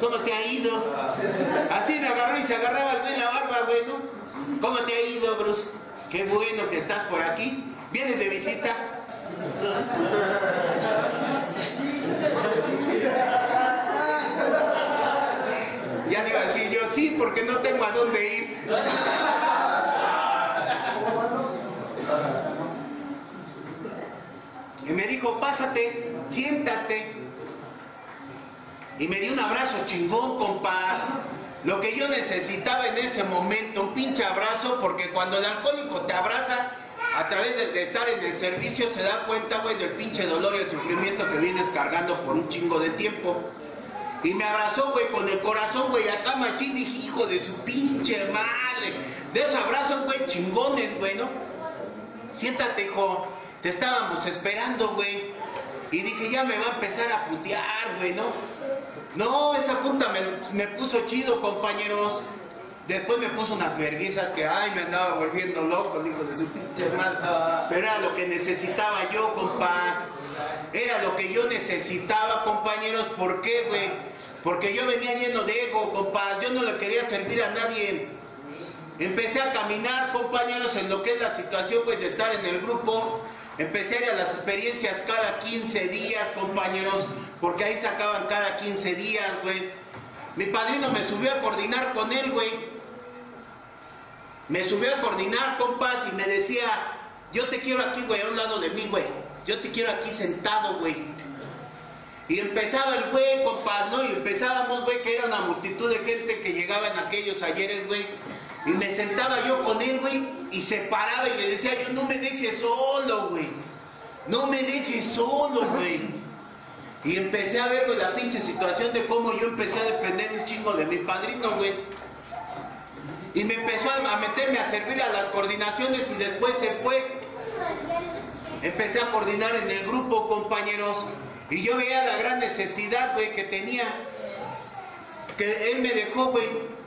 ¿Cómo te ha ido? Así me agarró y se agarraba el güey la barba, güey, ¿no? ¿Cómo te ha ido, Bruce? Qué bueno que estás por aquí. ¿Vienes de visita? Ya le iba a decir yo, sí, porque no tengo a dónde ir. Y me dijo, pásate, siéntate. Y me dio un abrazo chingón, compa. Lo que yo necesitaba en ese momento, un pinche abrazo, porque cuando el alcohólico te abraza, a través de, estar en el servicio, se da cuenta, güey, del pinche dolor y el sufrimiento que vienes cargando por un chingo de tiempo. Y me abrazó, güey, con el corazón, güey, acá machín, dije, hijo de su pinche madre. De esos abrazos, güey, chingones, güey, ¿no? Siéntate, hijo. Te estábamos esperando, güey. Y dije, ya me va a empezar a putear, güey, ¿no? No, esa junta me, me puso chido, compañeros. Después me puso unas verguizas que, ay, me andaba volviendo loco, hijo de su pinche madre. Pero era lo que necesitaba yo, compás. Era lo que yo necesitaba, compañeros. ¿Por qué, güey? Porque yo venía lleno de ego, compás. Yo no le quería servir a nadie. Empecé a caminar, compañeros, en lo que es la situación, güey, de estar en el grupo. Empecé a las experiencias cada 15 días, compañeros, porque ahí sacaban cada 15 días, güey. Mi padrino me subió a coordinar con él, güey. Me subió a coordinar, compas, y me decía, yo te quiero aquí, güey, a un lado de mí, güey. Yo te quiero aquí sentado, güey. Y empezaba el güey, compas, ¿no? Y empezábamos, güey, que era una multitud de gente que llegaba en aquellos ayeres, güey. Y me sentaba yo con él, güey, y se paraba y le decía yo, no me dejes solo, güey. No me dejes solo, güey. Y empecé a ver, güey, la pinche situación de cómo yo empecé a depender un chingo de mi padrino, güey. Y me empezó a meterme a servir a las coordinaciones y después se fue. Empecé a coordinar en el grupo, compañeros. Y yo veía la gran necesidad, güey, que tenía. Que él me dejó, güey.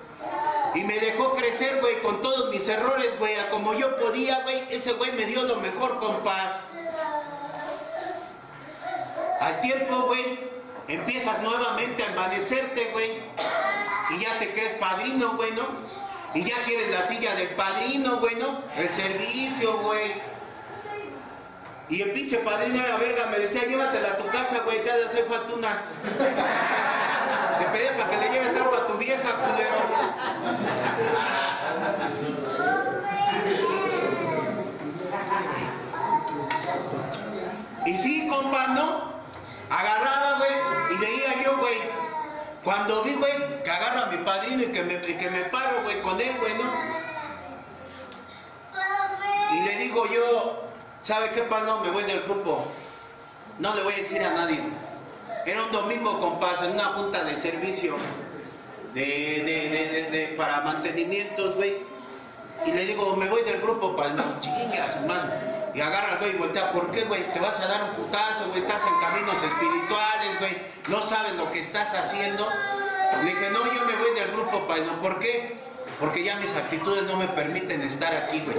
Y me dejó crecer, güey, con todos mis errores, güey. A como yo podía, güey. Ese güey me dio lo mejor, compás. Al tiempo, güey, empiezas nuevamente a envanecerte, güey. Y ya te crees padrino, güey. Y ya quieres la silla del padrino, güey. El servicio, güey. Y el pinche padrino era verga, me decía, llévatela a tu casa, güey, te ha de hacer falta una. <laughs> Te pedía para que le lleves agua a tu vieja, culero. Y sí, compa, ¿no? Agarraba, güey, y veía yo, güey. Cuando vi, güey, que agarro a mi padrino y que me, que me paro, güey, con él, güey, ¿no? Y le digo yo, ¿sabe qué, pa? No, me voy del grupo. No le voy a decir a nadie. Era un domingo, compás, en una junta de servicio de, de, de, de- para mantenimientos, güey. Y le digo, me voy del grupo para no chingas, hermano. Y agarra güey y voltea, ¿por qué, güey? Te vas a dar un putazo, güey. Estás en caminos espirituales, güey. No sabes lo que estás haciendo. Le dije, no, yo me voy del grupo, no. ¿Por qué? Porque ya mis actitudes no me permiten estar aquí, güey.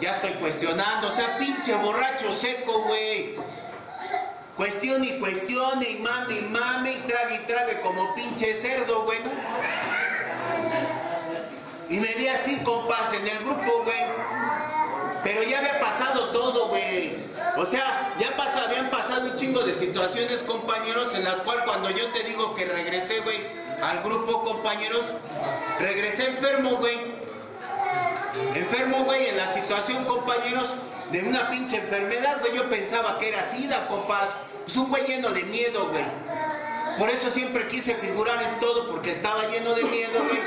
Ya estoy cuestionando, o sea, pinche borracho seco, güey. Cuestione y cuestione, y mame y mame, y trague y trague como pinche cerdo, güey. Y me vi así, compás, en el grupo, güey. Pero ya había pasado todo, güey. O sea, ya pasa, habían pasado un chingo de situaciones, compañeros, en las cuales cuando yo te digo que regresé, güey, al grupo, compañeros, regresé enfermo, güey. Enfermo, güey, en la situación, compañeros, de una pinche enfermedad, güey. Yo pensaba que era SIDA, compa. Pues un güey lleno de miedo, güey. Por eso siempre quise figurar en todo, porque estaba lleno de miedo, güey.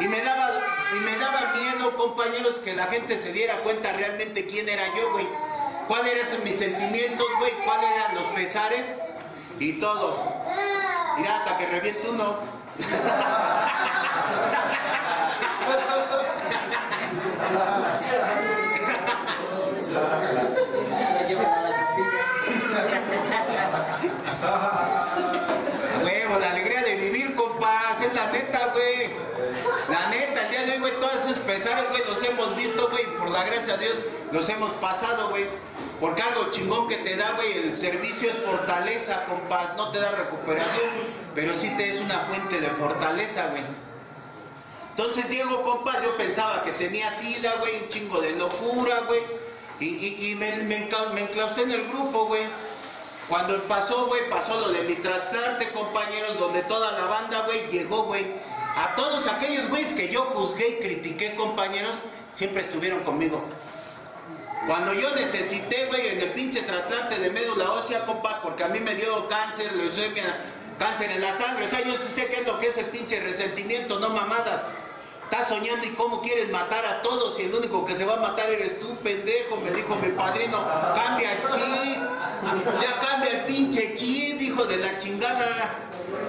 Y me daba, y me daba miedo, compañeros, que la gente se diera cuenta realmente quién era yo, güey. ¿Cuáles eran mis sentimientos, güey? ¿Cuáles eran los pesares? Y todo. Mira, hasta que reviente uno. <laughs> La llevan a la capilla. Huevo, la alegría de vivir, compas, es la neta, güey. La neta, el día de hoy, güey, todos esos pesares, güey, los hemos visto, güey, por la gracia de Dios, los hemos pasado, güey. Porque algo chingón que te da, güey, el servicio es fortaleza, compas, no te da recuperación, pero sí te es una fuente de fortaleza, güey. Entonces Diego, compas, yo pensaba que tenía sida, güey, un chingo de locura, güey. Y me, me, me enclaustré en el grupo, güey. Cuando pasó, güey, pasó lo de mi trasplante, compañeros, donde toda la banda, güey, llegó, güey. A todos aquellos güeyes que yo juzgué y critiqué, compañeros, siempre estuvieron conmigo. Cuando yo necesité, güey, en el pinche trasplante de médula ósea, compa, porque a mí me dio cáncer, leucemia, cáncer en la sangre. O sea, yo sí sé qué es lo que es el pinche resentimiento, no mamadas. Estás soñando y cómo quieres matar a todos y el único que se va a matar eres tú, pendejo, me dijo mi padrino. Cambia el chip, ya cambia el pinche chip, hijo de la chingada.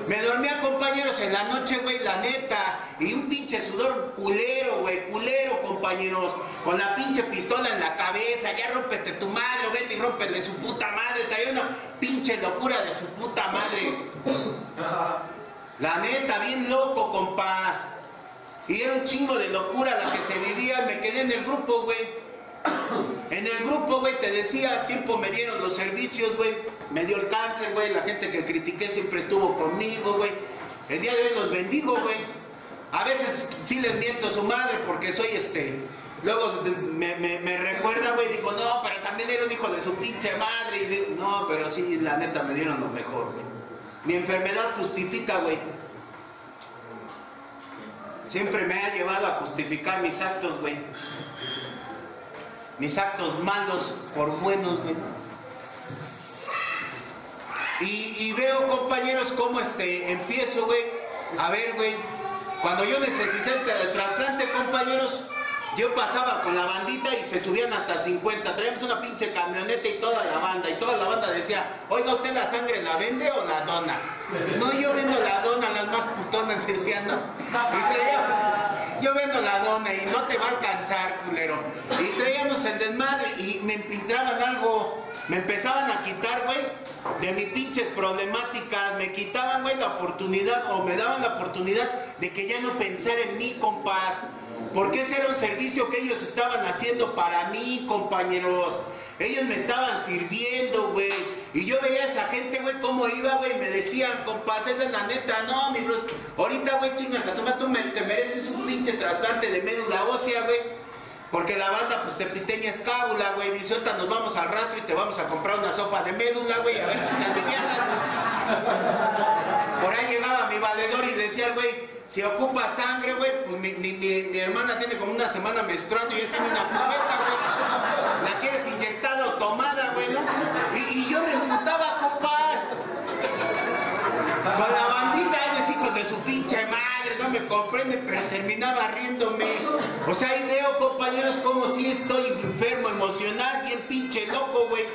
Me dormía compañeros en la noche, güey, la neta. Y un pinche sudor culero, güey, culero, compañeros. Con la pinche pistola en la cabeza. Ya rómpete tu madre, ven y rómpele su puta madre. Traía una pinche locura de su puta madre. La neta, bien loco, compás. Y era un chingo de locura la que se vivía. Me quedé en el grupo, güey. En el grupo, güey, te decía, tiempo me dieron los servicios, güey. Me dio el cáncer, güey. La gente que critiqué siempre estuvo conmigo, güey. El día de hoy los bendigo, güey. A veces sí les miento a su madre porque soy este. Luego me, recuerda, güey, digo, no, pero también era un hijo de su pinche madre. No, pero sí, la neta me dieron lo mejor, güey. Mi enfermedad justifica, güey. Siempre me ha llevado a justificar mis actos, güey. Mis actos malos por buenos, güey. Y, veo, compañeros, cómo este, empiezo, güey. A ver, güey. Cuando yo necesité el trasplante, compañeros, yo pasaba con la bandita y se subían hasta 50. Traíamos una pinche camioneta y toda la banda. Y toda la banda decía, oiga, ¿usted la sangre la vende o la dona? No, yo vendo la dona, las más putonas <laughs> decían, ¿no? Y traíamos, yo vendo la dona y no te va a alcanzar, culero. Y traíamos el desmadre y me infiltraban algo. Me empezaban a quitar, güey, de mis pinches problemáticas. Me quitaban, güey, la oportunidad o me daban la oportunidad de que ya no pensara en mí, compás. Porque ese era un servicio que ellos estaban haciendo para mí, compañeros. Ellos me estaban sirviendo, güey. Y yo veía a esa gente, güey, cómo iba, güey. Me decían, compas, es la neta. No, mi bros. Ahorita, güey, chingas toma, tú te mereces un pinche tratante de médula ósea, güey. Porque la banda, pues, te piteña escábula, güey. Dice, ahorita nos vamos al rastro y te vamos a comprar una sopa de médula, güey. A ver si te alivianas, Por ahí llegaba mi valedor y decía, güey, si ocupa sangre, güey, pues mi, mi, mi, hermana tiene como una semana menstruando y ya tiene una cubeta, güey. La quieres inyectada o tomada, güey, ¿no? Y, yo me emputaba, compas. Con la bandita, ay, hijos de su pinche madre, no me comprende, pero terminaba riéndome. O sea, ahí veo, compañeros, como si estoy enfermo emocional, bien pinche loco, güey.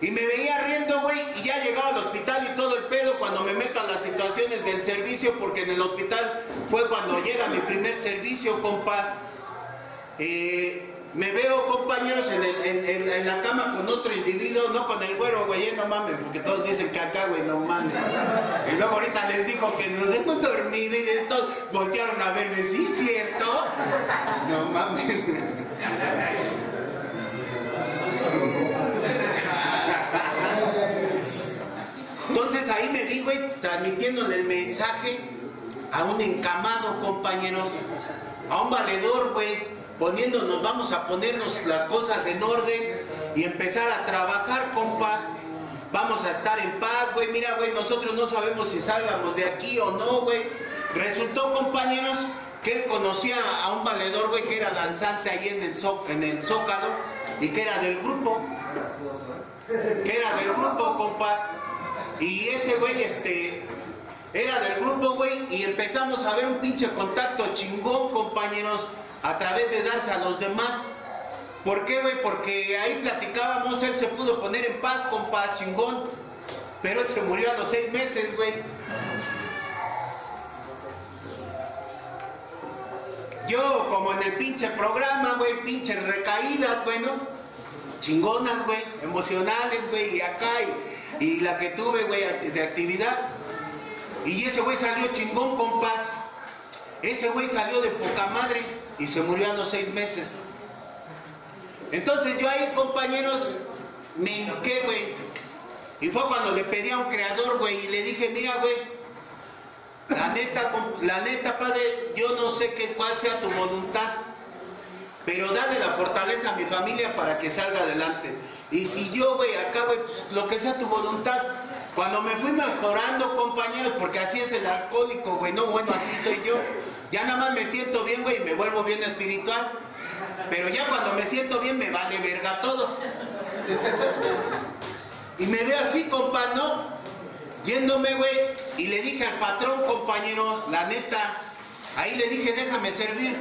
Y me veía riendo, güey, y ya llegaba al hospital y todo el pedo cuando me meto a las situaciones del servicio, porque en el hospital fue cuando llega mi primer servicio, compás. Eh, me veo, compañeros, en, la cama con otro individuo, no con el güero, güey, no mames, porque todos dicen que acá, güey, no mames. Y luego ahorita les dijo que nos hemos dormido y todos voltearon a verme, ¿sí, cierto? No mames. Entonces ahí me vi, güey, transmitiéndole el mensaje a un encamado, compañeros, a un valedor, güey, poniéndonos, vamos a ponernos las cosas en orden y empezar a trabajar, compas. Vamos a estar en paz, güey. Mira, güey, nosotros no sabemos si salgamos de aquí o no, güey. Resultó, compañeros, que él conocía a un valedor, güey, que era danzante ahí en el, en el Zócalo y que era del grupo. Que era del grupo, compas. Y ese güey, este, era del grupo, güey, y empezamos a ver un pinche contacto chingón, compañeros, a través de darse a los demás. ¿Por qué, güey? Porque ahí platicábamos, él se pudo poner en paz, compa, chingón. Pero él se murió a los seis meses, güey. Yo, como en el pinche programa, güey, pinches recaídas, güey, ¿no? Chingonas, güey, emocionales, güey, y acá, y y la que tuve, güey, de actividad. Y ese güey salió chingón, compás. Ese güey salió de poca madre y se murió a los seis meses. Entonces yo ahí, compañeros, me hinqué, güey. Y fue cuando le pedí a un creador, güey, y le dije, mira, güey, la neta, la neta, padre, yo no sé qué, cuál sea tu voluntad, pero dale la fortaleza a mi familia para que salga adelante. Y si yo, güey, acá, güey, pues, lo que sea tu voluntad. Cuando me fui mejorando, compañeros, porque así es el alcohólico, güey, no, bueno, así soy yo. Ya nada más me siento bien, güey, y me vuelvo bien espiritual. Pero ya cuando me siento bien me vale verga todo. Y me veo así, compa, ¿no? Yéndome, güey. Y le dije al patrón, compañeros, la neta, ahí le dije, déjame servir.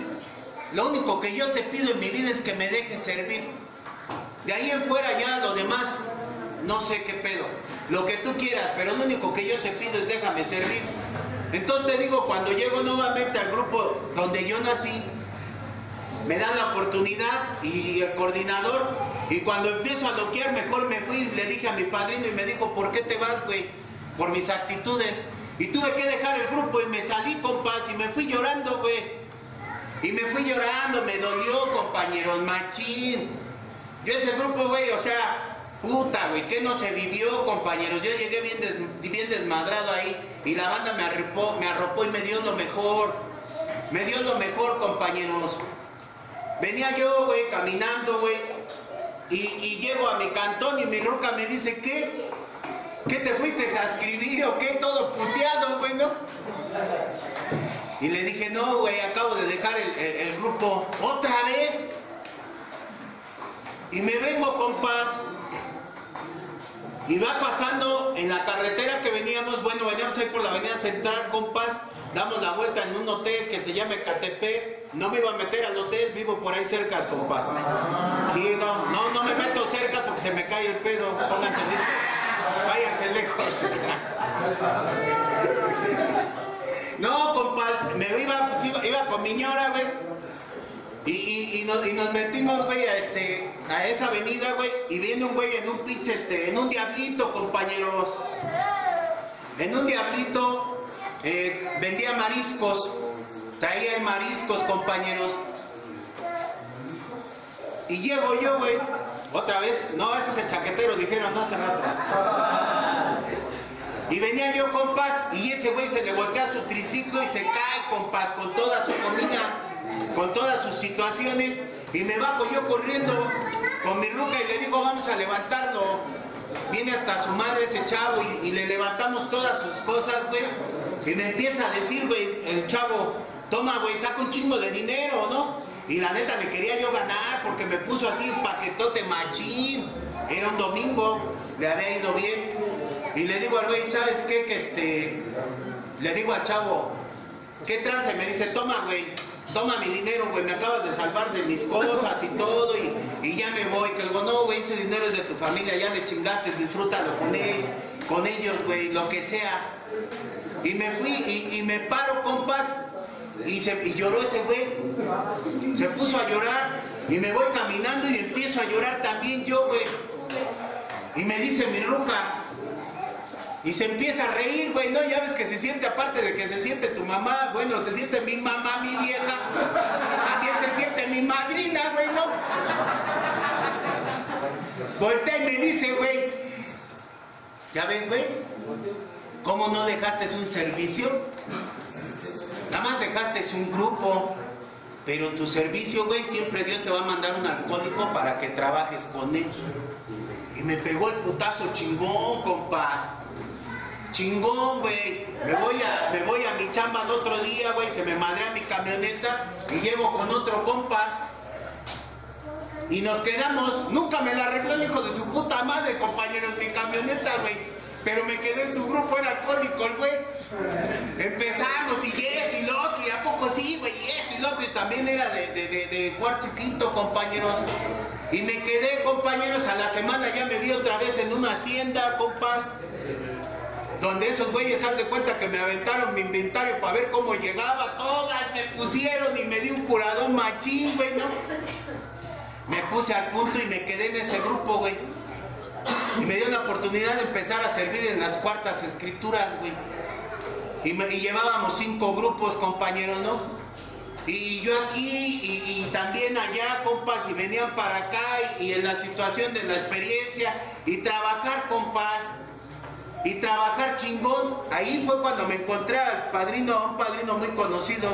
Lo único que yo te pido en mi vida es que me dejes servir. De ahí en fuera ya lo demás, no sé qué pedo. Lo que tú quieras, pero lo único que yo te pido es déjame servir. Entonces te digo, cuando llego nuevamente al grupo donde yo nací, me dan la oportunidad y el coordinador, y cuando empiezo a loquear, mejor me fui, le dije a mi padrino y me dijo, ¿por qué te vas, güey? Por mis actitudes. Y tuve que dejar el grupo y me salí, compás, y me fui llorando, güey. Y me fui llorando, me dolió, compañeros, machín. Yo ese grupo, güey, o sea, puta, güey, que no se vivió, compañeros. Yo llegué bien, bien desmadrado ahí y la banda me arropó, me arropó y me dio lo mejor. Me dio lo mejor, compañeros. Venía yo, güey, caminando, güey, y, llego a mi cantón y mi roca me dice, ¿qué? ¿Qué te fuiste a escribir o qué? Todo puteado, güey, ¿no? Y le dije, no, güey, acabo de dejar el, grupo otra vez. Y me vengo, compás. Y va pasando en la carretera que veníamos, bueno, veníamos ahí por la avenida central, compás damos la vuelta en un hotel que se llama Catepec. No me iba a meter al hotel, vivo por ahí cerca, compas. Sí, no, no, no me meto cerca porque se me cae el pedo. Pónganse listos. Váyanse lejos. <laughs> No, compadre, me iba, iba, con mi ñora, güey. Y, y, nos, metimos, güey, a, este, a esa avenida, güey. Y viene un güey en un pinche, este, en un diablito, compañeros. En un diablito eh, vendía mariscos, traía mariscos, compañeros. Y llego yo, güey, otra vez, no, ese es el chaquetero, dijeron, no hace rato. Y venía yo, compas, y ese güey se le voltea su triciclo y se cae, compas, con toda su comida, con todas sus situaciones. Y me bajo yo corriendo con mi ruca y le digo, vamos a levantarlo. Viene hasta su madre ese chavo y, le levantamos todas sus cosas, güey. Y me empieza a decir, güey, el chavo, toma, güey, saca un chingo de dinero, ¿no? Y la neta me quería yo ganar porque me puso así un paquetote machín. Era un domingo, le había ido bien. Y le digo al güey, ¿sabes qué? Que este. Le digo al chavo, ¿qué trance? Me dice, toma, güey, toma mi dinero, güey, me acabas de salvar de mis cosas y todo, y, ya me voy. Que digo, no, güey, ese dinero es de tu familia, ya le chingaste, disfrútalo con él, con ellos, güey, lo que sea. Y me fui y, me paro, compas, y, se, y lloró ese güey. Se puso a llorar y me voy caminando y empiezo a llorar también yo, güey. Y me dice mi ruca, y se empieza a reír, güey, ¿no? Ya ves que se siente, aparte de que se siente tu mamá, bueno, se siente mi mamá, mi vieja, también se siente mi madrina, güey, ¿no? Voltea y me dice, güey, ¿ya ves, güey? ¿Cómo no dejaste un servicio? Nada más dejaste un grupo, pero tu servicio, güey, siempre Dios te va a mandar un alcohólico para que trabajes con él. Y me pegó el putazo chingón, compás. Chingón, güey. Me voy a, me voy a mi chamba el otro día, güey. Se me madrea mi camioneta y llego con otro compás. Y nos quedamos. Nunca me la arregló el hijo de su puta madre, compañeros, mi camioneta, güey. Pero me quedé en su grupo, era alcohólico güey. Empezamos y esto y lo otro, y a poco sí, güey, y esto y lo otro, también era de, de, cuarto y quinto, compañeros. Y me quedé, compañeros, a la semana ya me vi otra vez en una hacienda, compas, donde esos güeyes se de cuenta que me aventaron mi inventario para ver cómo llegaba, todas me pusieron y me di un curadón machín, güey, ¿no? Me puse al punto y me quedé en ese grupo, güey. Y me dio la oportunidad de empezar a servir en las cuartas escrituras, güey. Y, me- y llevábamos cinco grupos, compañeros, ¿no? Y yo aquí y, y también allá, compas, y venían para acá y, y en la situación de la experiencia y trabajar, compas, y trabajar chingón. Ahí fue cuando me encontré al padrino, a un padrino muy conocido.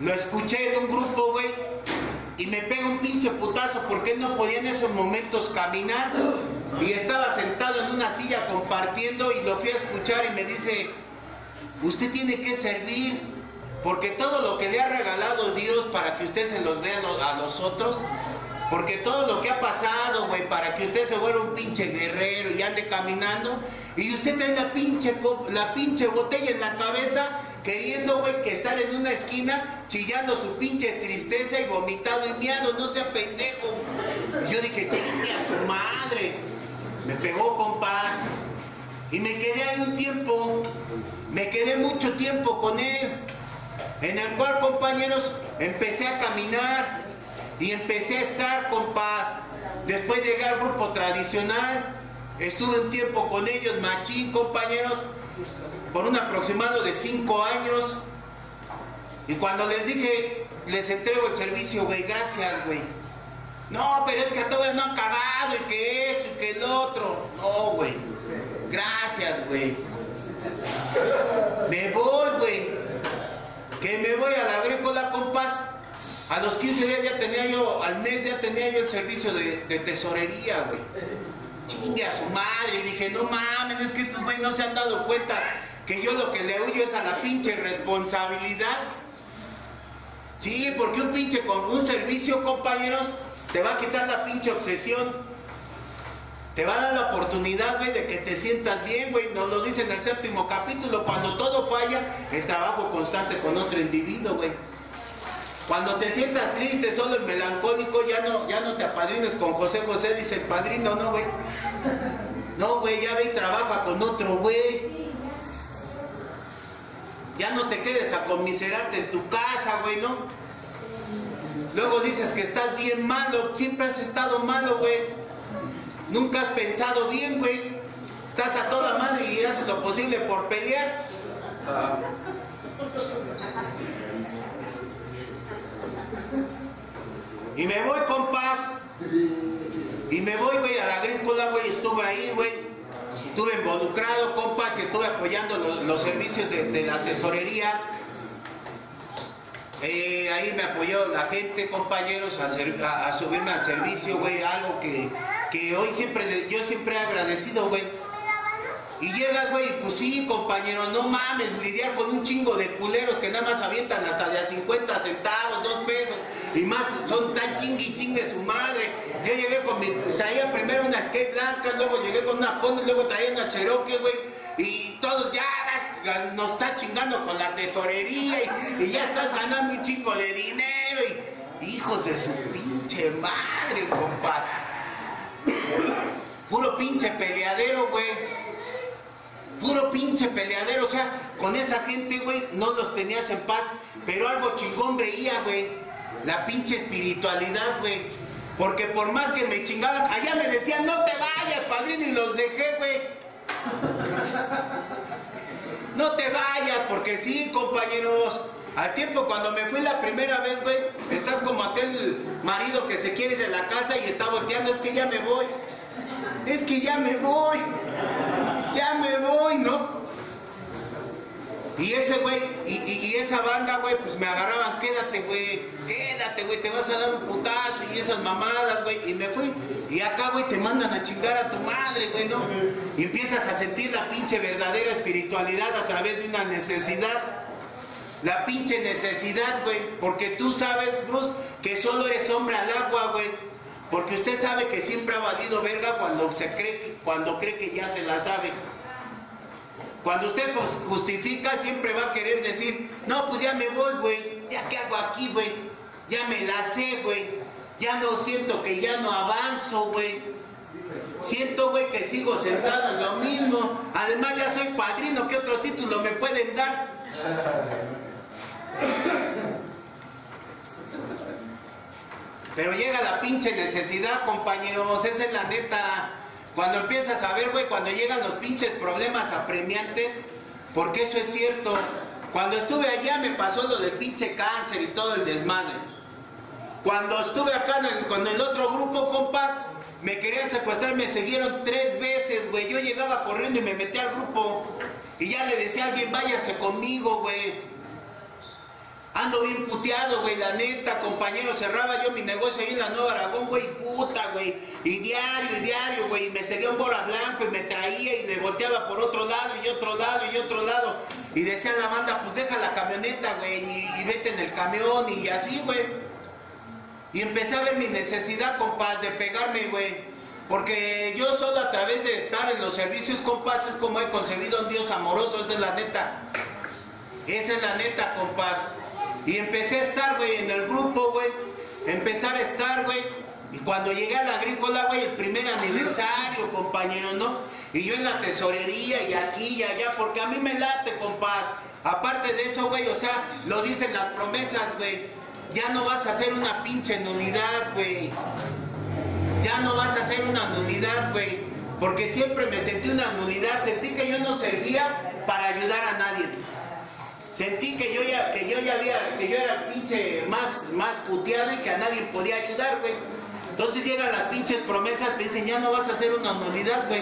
Lo escuché en un grupo, güey, y me pega un pinche putazo porque él no podía en esos momentos caminar y estaba sentado en una silla compartiendo y lo fui a escuchar y me dice, usted tiene que servir porque todo lo que le ha regalado Dios para que usted se los dé a lo- a los otros, porque todo lo que ha pasado, güey, para que usted se vuelva un pinche guerrero y ande caminando, y usted trae la pinche, la pinche botella en la cabeza, queriendo, güey, que estar en una esquina chillando su pinche tristeza y vomitado y miado, no sea pendejo. Y yo dije, chingue a su madre. Me pegó con paz. Y me quedé ahí un tiempo, me quedé mucho tiempo con él, en el cual, compañeros, empecé a caminar y empecé a estar con paz. Después llegué al grupo tradicional, estuve un tiempo con ellos, machín, compañeros, por un aproximado de cinco años. Y cuando les dije, les entrego el servicio, güey, gracias, güey. No, pero es que todavía no ha acabado y que esto y que el otro. No, güey. Gracias, güey. Me voy, güey. Que me voy a la agrícola, compás. A los 15 días ya tenía yo, al mes ya tenía yo el servicio de, de tesorería, güey. Chingue a su madre. Y dije, no mames, es que estos güey no se han dado cuenta que yo lo que le huyo es a la pinche responsabilidad. Sí, porque un pinche con un servicio, compañeros, te va a quitar la pinche obsesión. Te va a dar la oportunidad, güey, de que te sientas bien, güey. Nos lo dice en el séptimo capítulo. Cuando todo falla, el trabajo constante con otro individuo, güey. Cuando te sientas triste, solo y melancólico, ya no, ya no te apadrines con José José, dice el padrino, no, güey. No, güey, ya ve y trabaja con otro, güey. Ya no te quedes a conmiserarte en tu casa, güey, ¿no? Luego dices que estás bien malo, siempre has estado malo, güey. Nunca has pensado bien, güey. Estás a toda madre y haces lo posible por pelear. Y me voy, compás. Y me voy, güey, a la agrícola, güey. Estuve ahí, güey. Estuve involucrado, compas, y estuve apoyando los, servicios de, la tesorería. Eh, ahí me apoyó la gente, compañeros, a, ser- a- subirme al servicio, güey. Algo que, que hoy siempre, yo siempre he agradecido, güey. Y llegas, güey, pues sí, compañero, no mames, lidiar con un chingo de culeros que nada más avientan hasta de a 50 centavos, 2 pesos, y más son tan chingue y chingue su madre. Yo llegué con mi, traía primero una skate blanca, luego llegué con una Honda, luego traía una Cherokee, güey, y todos ya vas- nos está chingando con la tesorería y, y ya estás ganando un chingo de dinero y hijos de su pinche madre, compadre. Puro pinche peleadero, güey. Puro pinche peleadero, o sea, con esa gente, güey, no los tenías en paz, pero algo chingón veía, güey. La pinche espiritualidad, güey. Porque por más que me chingaban, allá me decían, no te vayas, padrino, y los dejé, güey. No te vayas, porque sí, compañeros. Al tiempo cuando me fui la primera vez, güey, estás como aquel marido que se quiere de la casa y está volteando, es que ya me voy. Es que ya me voy ya me voy, ¿no? Y ese güey, y, y- esa banda, güey, pues me agarraban, quédate, güey, quédate, güey, te vas a dar un putazo y esas mamadas, güey, y me fui. Y acá, güey, te mandan a chingar a tu madre, güey, ¿no? Y empiezas a sentir la pinche verdadera espiritualidad a través de una necesidad. La pinche necesidad, güey, porque tú sabes, Bruce, que solo eres hombre al agua, güey. Porque usted sabe que siempre ha valido verga cuando se cree cuando cree que ya se la sabe. Cuando usted pues, justifica, siempre va a querer decir, no, pues ya me voy, güey. ¿Ya qué hago aquí, güey? Ya me la sé, güey. Ya no siento que ya no avanzo, güey. Siento, güey, que sigo sentado en lo mismo. Además, ya soy padrino. ¿Qué otro título me pueden dar? Pero llega la pinche necesidad, compañeros, esa es la neta. Cuando empiezas a ver, güey, cuando llegan los pinches problemas apremiantes, porque eso es cierto. Cuando estuve allá me pasó lo del pinche cáncer y todo el desmadre. Cuando estuve acá con el otro grupo, compas, me querían secuestrar, me siguieron tres veces, güey. Yo llegaba corriendo y me metí al grupo. Y ya le decía a alguien, váyase conmigo, güey. Ando bien puteado, güey, la neta, compañero, cerraba yo mi negocio ahí en la Nueva Aragón, güey, puta, güey. Y diario, y diario, güey, y me seguía un bola blanco y me traía y me volteaba por otro lado y otro lado y otro lado. Y decía la banda, pues deja la camioneta, güey, y, y vete en el camión y así, güey. Y empecé a ver mi necesidad, compas, de pegarme, güey. Porque yo solo a través de estar en los servicios, compas, es como he concebido a un Dios amoroso, esa es la neta. Esa es la neta, compas. Y empecé a estar, güey, en el grupo, güey. Empezar a estar, güey. Y cuando llegué a la agrícola, güey, el primer aniversario, compañero, ¿no? Y yo en la tesorería y aquí y allá, porque a mí me late, compás. Aparte de eso, güey, o sea, lo dicen las promesas, güey. Ya no vas a hacer una pinche nulidad, güey. Ya no vas a hacer una nulidad, güey. Porque siempre me sentí una nulidad. Sentí que yo no servía para ayudar a nadie. Sentí que yo ya, que yo ya había, que yo era pinche más, más puteado y que a nadie podía ayudar, güey. Entonces llegan las pinches promesas, te dicen, ya no vas a hacer una nulidad, güey.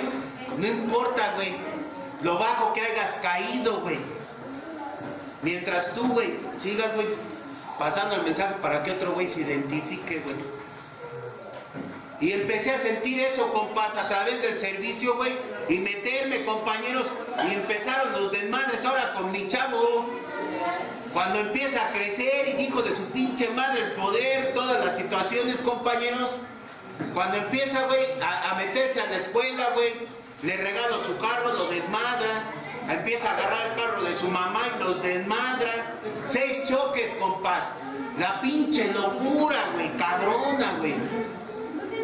No importa, güey. Lo bajo que hayas caído, güey. Mientras tú, güey, sigas, güey, pasando el mensaje para que otro güey se identifique, güey. Y empecé a sentir eso, compas, a través del servicio, güey, y meterme, compañeros, y empezaron los desmadres ahora con mi chavo. Cuando empieza a crecer y hijo de su pinche madre el poder, todas las situaciones, compañeros. Cuando empieza, güey, a, a, meterse a la escuela, güey, le regalo su carro, lo desmadra. Empieza a agarrar el carro de su mamá y los desmadra. Seis choques, compás. La pinche locura, güey, cabrona, güey.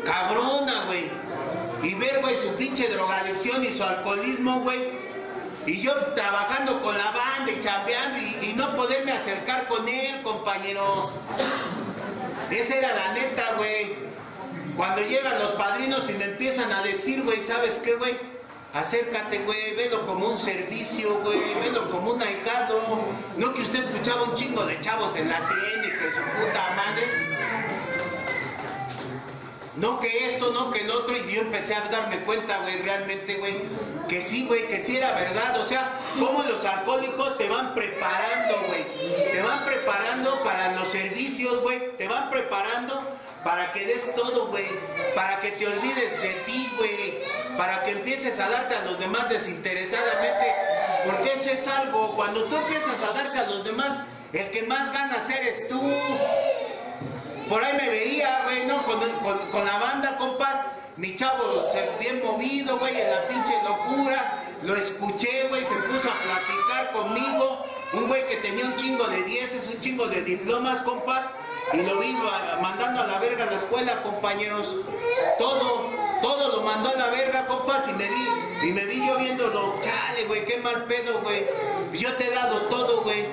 Cabrona, güey. Y ver, güey, su pinche drogadicción y su alcoholismo, güey. Y yo trabajando con la banda y chambeando y, no poderme acercar con él, compañeros. Esa era la neta, güey. Cuando llegan los padrinos y me empiezan a decir, güey, ¿sabes qué, güey? Acércate, güey, velo como un servicio, güey, velo como un ahijado. No que usted escuchaba un chingo de chavos en la CN, que su puta madre. No que esto, no que el otro, y yo empecé a darme cuenta, güey, realmente, güey, que sí, güey, que sí era verdad. O sea, cómo los alcohólicos te van preparando, güey. Te van preparando para los servicios, güey. Te van preparando para que des todo, güey. Para que te olvides de ti, güey. Para que empieces a darte a los demás desinteresadamente. Porque eso es algo. Cuando tú empiezas a darte a los demás, el que más ganas eres tú. Por ahí me veía, güey, ¿no? Con, la banda, compas. Mi chavo bien movido, güey, en la pinche locura. Lo escuché, güey, se puso a platicar conmigo. Un güey que tenía un chingo de dieces, un chingo de diplomas, compas. Y lo vi mandando a la verga a la escuela, compañeros. Todo, todo lo mandó a la verga, compas, y me vi, y me vi yo viéndolo. Chale, güey, qué mal pedo, güey. Yo te he dado todo, güey.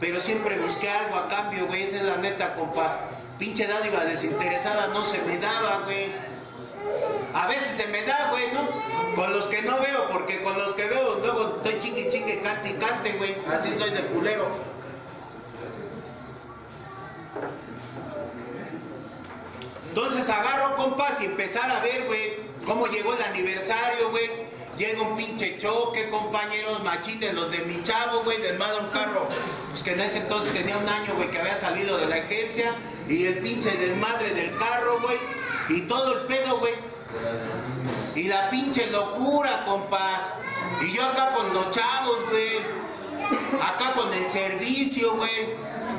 Pero siempre busqué algo a cambio, güey. Esa es la neta, compas. Pinche dádiva desinteresada no se me daba, güey. A veces se me da, güey, ¿no? Con los que no veo, porque con los que veo luego estoy chingue, chingue, cante y cante, güey. Así soy de culero. Entonces agarro compas y empezar a ver, güey, cómo llegó el aniversario, güey. Llega un pinche choque, compañeros, machines, los de mi chavo, güey, desmadra un carro, pues que en ese entonces tenía un año, güey, que había salido de la agencia, y el pinche desmadre del carro, güey, y todo el pedo, güey. Y la pinche locura, compas. Y yo acá con los chavos, güey. Acá con el servicio, güey.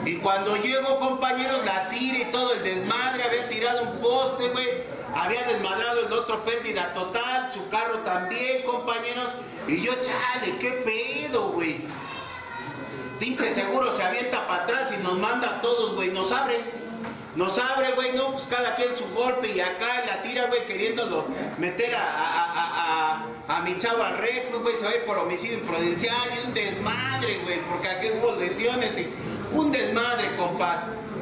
Y cuando llego, compañeros, la tira y todo el desmadre, había tirado un poste, güey. Había desmadrado el otro pérdida total, su carro también, compañeros. Y yo, chale, qué pedo, güey. Pinche seguro se avienta para atrás y nos manda a todos, güey. Nos abre. Nos abre, güey, no, pues cada quien su golpe y acá la tira, güey, queriéndolo meter a, a, a, a, a mi chavo al Rex, güey, se va por homicidio imprudencial y un desmadre, güey, porque aquí hubo lesiones y un desmadre, compás.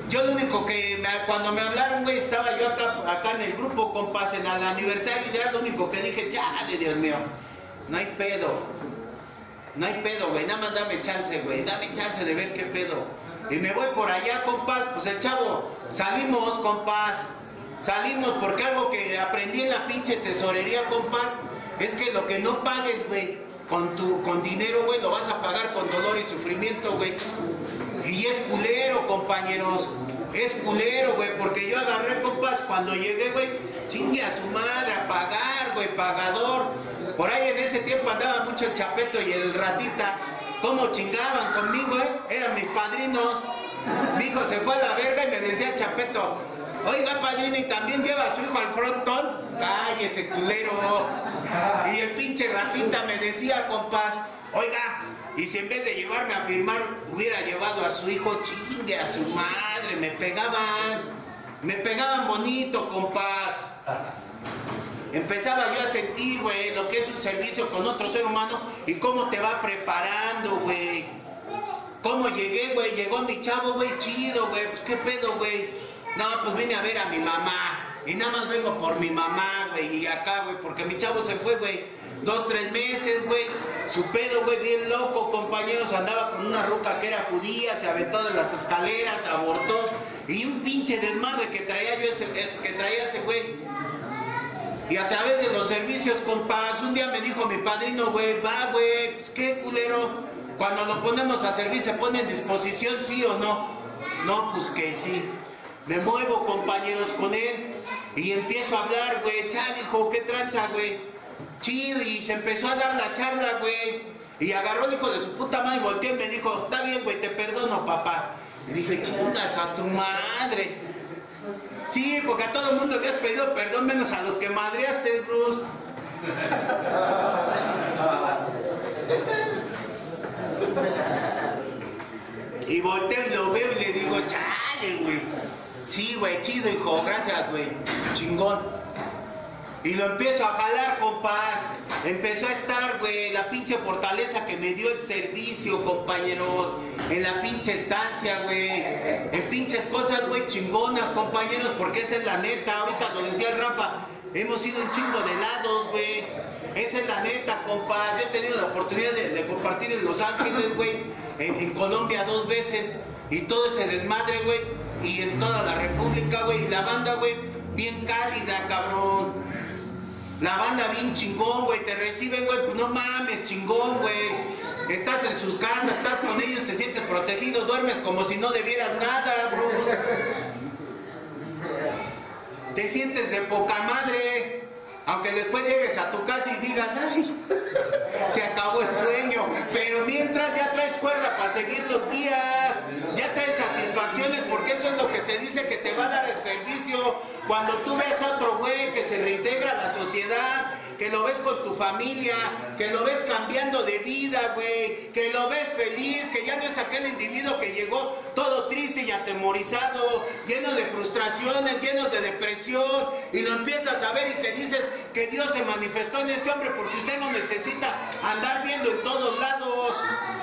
Yo lo único que cuando me hablaron, güey, estaba yo acá, acá en el grupo, compas, en el aniversario, ya lo único que dije, chale, Dios mío, no hay pedo. No hay pedo, güey, nada más dame chance, güey, dame chance de ver qué pedo. Y me voy por allá, compas, pues el chavo, salimos, compas, salimos, porque algo que aprendí en la pinche tesorería, compas, es que lo que no pagues, güey, con tu con dinero, güey, lo vas a pagar con dolor y sufrimiento, güey. Y es culero, compañeros. Es culero, güey, porque yo agarré, compas, cuando llegué, güey, chingue a su madre, a pagar, güey, pagador. Por ahí en ese tiempo andaba mucho Chapeto y el Ratita. ¿Cómo chingaban conmigo, eh? Eran mis padrinos. Mi hijo se fue a la verga y me decía Chapeto, oiga padrino, ¿y también lleva a su hijo al frontón? Cállese, culero. Y el pinche Ratita me decía, compás, oiga, y si en vez de llevarme a firmar hubiera llevado a su hijo, chingue a su madre, me pegaban, me pegaban bonito, compás. Empezaba yo a sentir, güey, lo que es un servicio con otro ser humano y cómo te va preparando, güey. ¿Cómo llegué, güey? Llegó mi chavo, güey, chido, güey. Pues qué pedo, güey. No, pues vine a ver a mi mamá. Y nada más vengo por mi mamá, güey. Y acá, güey, porque mi chavo se fue, güey. Dos, tres meses, güey. Su pedo, güey, bien loco, compañeros. Andaba con una ruca que era judía, se aventó de las escaleras, abortó. Y un pinche desmadre que traía yo ese, eh, que traía ese güey. Y a través de los servicios, compas, un día me dijo mi padrino, güey, va, güey, pues qué culero. Cuando lo ponemos a servir, ¿se pone en disposición, sí o no? No, pues que sí. Me muevo, compañeros, con él. Y empiezo a hablar, güey, chal, hijo, qué tranza, güey. Chido, y se empezó a dar la charla, güey. Y agarró el hijo de su puta madre y volteó y me dijo, está bien, güey, te perdono, papá. Y dije, chingas a tu madre. Sí, porque a todo el mundo le has pedido perdón menos a los que madreaste, Bruce. Y volteo y lo veo y le digo, chale, güey. Sí, güey, chido, hijo, gracias, güey. Chingón. Y lo empiezo a jalar, compás. Empezó a estar, güey, la pinche fortaleza que me dio el servicio, compañeros. En la pinche estancia, güey. En pinches cosas, güey, chingonas, compañeros, porque esa es la neta. Ahorita lo decía el Rafa. Hemos ido un chingo de lados, güey. Esa es la neta, compa. Yo he tenido la oportunidad de, compartir en Los Ángeles, güey. En, Colombia dos veces. Y todo ese desmadre, güey. Y en toda la República, güey. La banda, güey, bien cálida, cabrón. La banda bien chingón, güey, te reciben, güey, pues no mames, chingón, güey. Estás en sus casas, estás con ellos, te sientes protegido, duermes como si no debieras nada, bro. Te sientes de poca madre. Aunque después llegues a tu casa y digas, ay, <laughs> se acabó el sueño. Pero mientras ya traes cuerda para seguir los días, ya traes satisfacciones, porque eso es lo que te dice que te va a dar el servicio. Cuando tú ves a otro güey que se reintegra a la sociedad, que lo ves con tu familia, que lo ves cambiando de vida, güey, que lo ves feliz, que ya no es aquel individuo que llegó todo triste y atemorizado, lleno de frustraciones, lleno de depresión, y lo empiezas a ver y te dices que Dios se manifestó en ese hombre porque usted no necesita andar viendo en todos lados.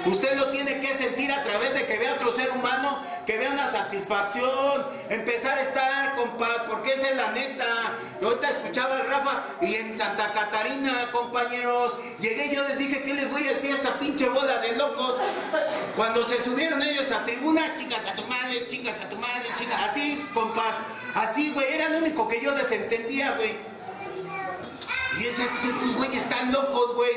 Usted lo tiene que sentir a través de que vea otro ser humano, que vea una satisfacción, empezar a estar, compa, porque esa es la neta. Yo ahorita escuchaba al Rafa y en Santa Catarina, compañeros, llegué yo les dije, ¿qué les voy a decir a esta pinche bola de locos? Cuando se subieron ellos a tribuna, chingas a tu madre, chingas a tu madre, chingas, así, compas, así, güey, era lo único que yo les entendía, güey. Y es que estos güeyes están locos, güey.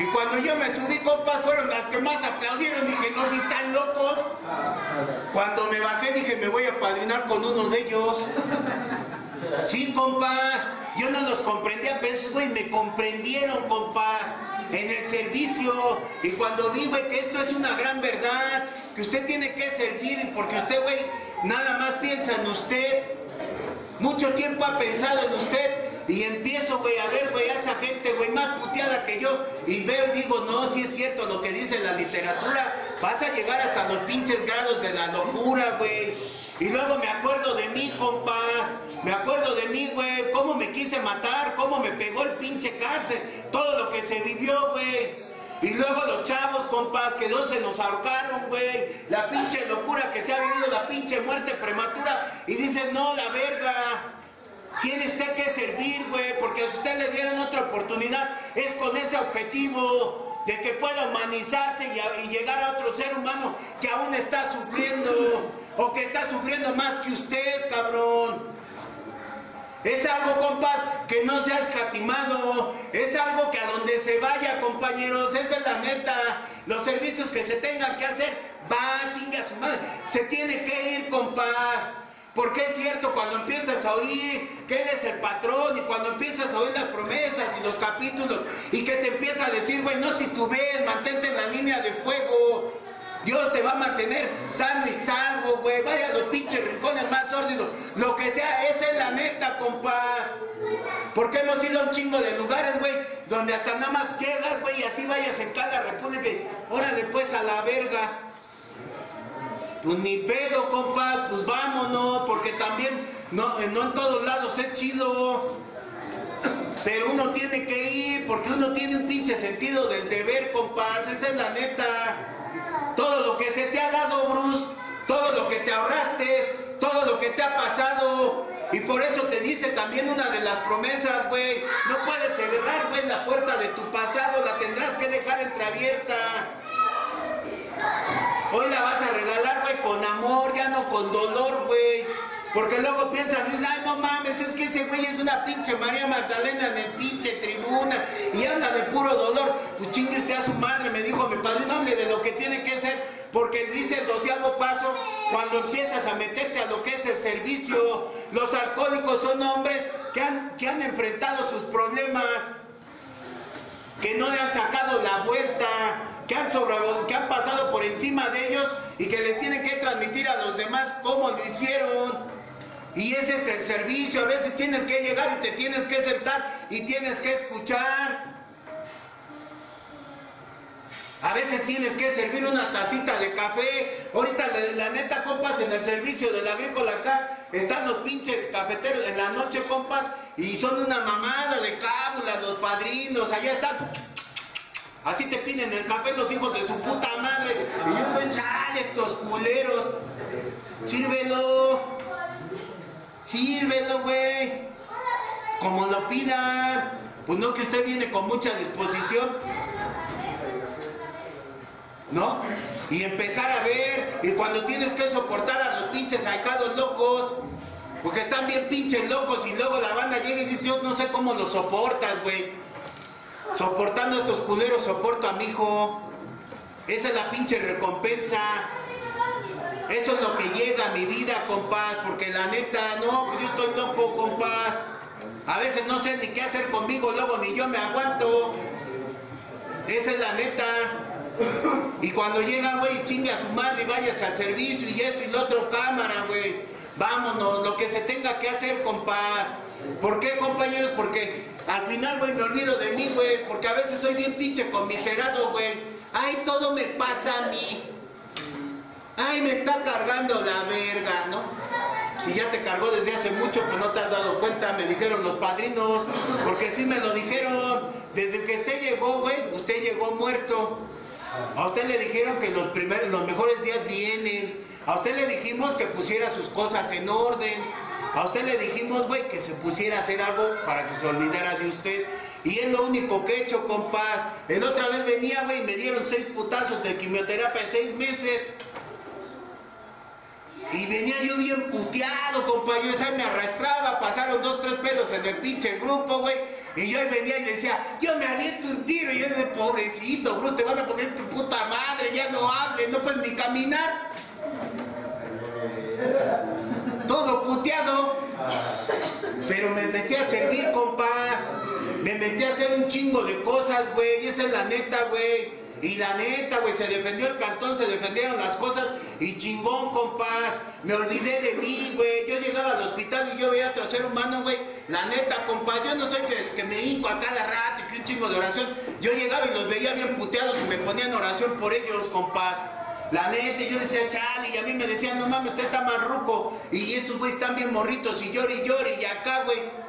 Y cuando yo me subí, compas, fueron las que más aplaudieron. Dije, no, si están locos. Cuando me bajé, dije, me voy a padrinar con uno de ellos. Sí, compas. Yo no los comprendía, pero esos güey me comprendieron, compas. En el servicio. Y cuando vi, güey, que esto es una gran verdad. Que usted tiene que servir. Porque usted, güey, nada más piensa en usted. Mucho tiempo ha pensado en usted. Y empiezo, güey, a ver, güey, a esa gente, güey, más puteada que yo. Y veo y digo, no, si es cierto lo que dice la literatura. Vas a llegar hasta los pinches grados de la locura, güey. Y luego me acuerdo de mí, compás. Me acuerdo de mí, güey. Cómo me quise matar, cómo me pegó el pinche cáncer. Todo lo que se vivió, güey. Y luego los chavos, compas, que dos se nos ahorcaron, güey. La pinche locura que se ha vivido, la pinche muerte prematura. Y dicen, no, la verga. Tiene usted que servir, güey, porque a usted le dieron otra oportunidad. Es con ese objetivo de que pueda humanizarse y llegar a otro ser humano que aún está sufriendo. O que está sufriendo más que usted, cabrón. Es algo, compas, que no se ha escatimado. Es algo que a donde se vaya, compañeros, esa es la neta. Los servicios que se tengan que hacer, va, chinga su madre. Se tiene que ir, compas. Porque es cierto, cuando empiezas a oír que Él es el patrón y cuando empiezas a oír las promesas y los capítulos y que te empieza a decir, güey, no titubees, mantente en la línea de fuego. Dios te va a mantener sano y salvo, güey. Vaya a los pinches rincones más sórdidos. Lo que sea, esa es la neta, compás. Porque hemos ido a un chingo de lugares, güey, donde hasta nada más llegas, güey, y así vayas en cada república y órale pues a la verga. Pues ni pedo, compas, pues vámonos, porque también no, no en todos lados es chido. Pero uno tiene que ir, porque uno tiene un pinche sentido del deber, compás, esa es la neta. Todo lo que se te ha dado, Bruce, todo lo que te ahorraste, todo lo que te ha pasado. Y por eso te dice también una de las promesas, güey. No puedes cerrar, güey, la puerta de tu pasado, la tendrás que dejar entreabierta. Hoy la vas a regalar, güey, con amor, ya no con dolor, güey. Porque luego piensan, dicen, ay, no mames, es que ese güey es una pinche María Magdalena de pinche tribuna y anda de puro dolor. Pues chingue usted a su madre, me dijo mi padre, no hable de lo que tiene que ser, porque dice el doceavo paso, cuando empiezas a meterte a lo que es el servicio, los alcohólicos son hombres que han, que han enfrentado sus problemas, que no le han sacado la vuelta, que han, sobre, que han pasado por encima de ellos y que les tienen que transmitir a los demás cómo lo hicieron. Y ese es el servicio. A veces tienes que llegar y te tienes que sentar y tienes que escuchar. A veces tienes que servir una tacita de café. Ahorita, la, neta, compas, en el servicio del agrícola acá, están los pinches cafeteros en la noche, compas, y son una mamada de cábulas, los padrinos, allá están. Así te piden el café los hijos de su puta madre. Y yo pensé, estos culeros. Sírvelo. Sírvelo, güey. Como lo pidan. Pues no que usted viene con mucha disposición. ¿No? Y empezar a ver. Y cuando tienes que soportar a los pinches sacados locos. Porque están bien pinches locos. Y luego la banda llega y dice, yo no sé cómo lo soportas, güey. Soportando a estos culeros, soporto a mi hijo. Esa es la pinche recompensa. Eso es lo que llega a mi vida, compás, porque la neta, no, pues yo estoy loco, compás. A veces no sé ni qué hacer conmigo, luego ni yo me aguanto. Esa es la neta. Y cuando llega, güey, chingue a su madre y váyase al servicio y esto y lo otro, cámara, güey. Vámonos, lo que se tenga que hacer, compás. ¿Por qué, compañeros? Porque al final, güey, me olvido de mí, güey, porque a veces soy bien pinche conmiserado, güey. Ay, todo me pasa a mí. Ay, me está cargando la verga, ¿no? Si ya te cargó desde hace mucho, pues no te has dado cuenta, me dijeron los padrinos, porque sí me lo dijeron. Desde que usted llegó, güey, usted llegó muerto. A usted le dijeron que los primeros, los mejores días vienen. A usted le dijimos que pusiera sus cosas en orden. A usted le dijimos, güey, que se pusiera a hacer algo para que se olvidara de usted. Y es lo único que he hecho, compás. En otra vez venía, güey, me dieron seis putazos de quimioterapia de seis meses. Y venía yo bien puteado, compañeros, ahí me arrastraba, pasaron dos, tres pedos en el pinche grupo, güey. Y yo ahí venía y decía, yo me aviento un tiro. Y yo decía, pobrecito, Bruce, te van a poner tu puta madre, ya no hables, no puedes ni caminar. Todo puteado. Pero me metí a servir, compás. Me metí a hacer un chingo de cosas, güey. Esa es la neta, güey. Y la neta, güey, se defendió el cantón, se defendieron las cosas y chingón, compás. Me olvidé de mí, güey. Yo llegaba al hospital y yo veía otro ser humano, güey. La neta, compás, yo no soy que, me hinco a cada rato y que un chingo de oración. Yo llegaba y los veía bien puteados y me ponía en oración por ellos, compás. La neta, yo decía, chale, y a mí me decían, no mames, usted está más ruco. Y estos güeyes están bien morritos y llori llori y acá, güey.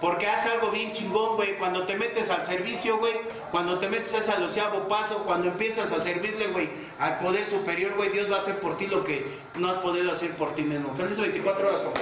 Porque hace algo bien chingón, güey. Cuando te metes al servicio, güey. Cuando te metes a ese doceavo paso. Cuando empiezas a servirle, güey, al poder superior, güey. Dios va a hacer por ti lo que no has podido hacer por ti mismo. Felices 24 horas, papá.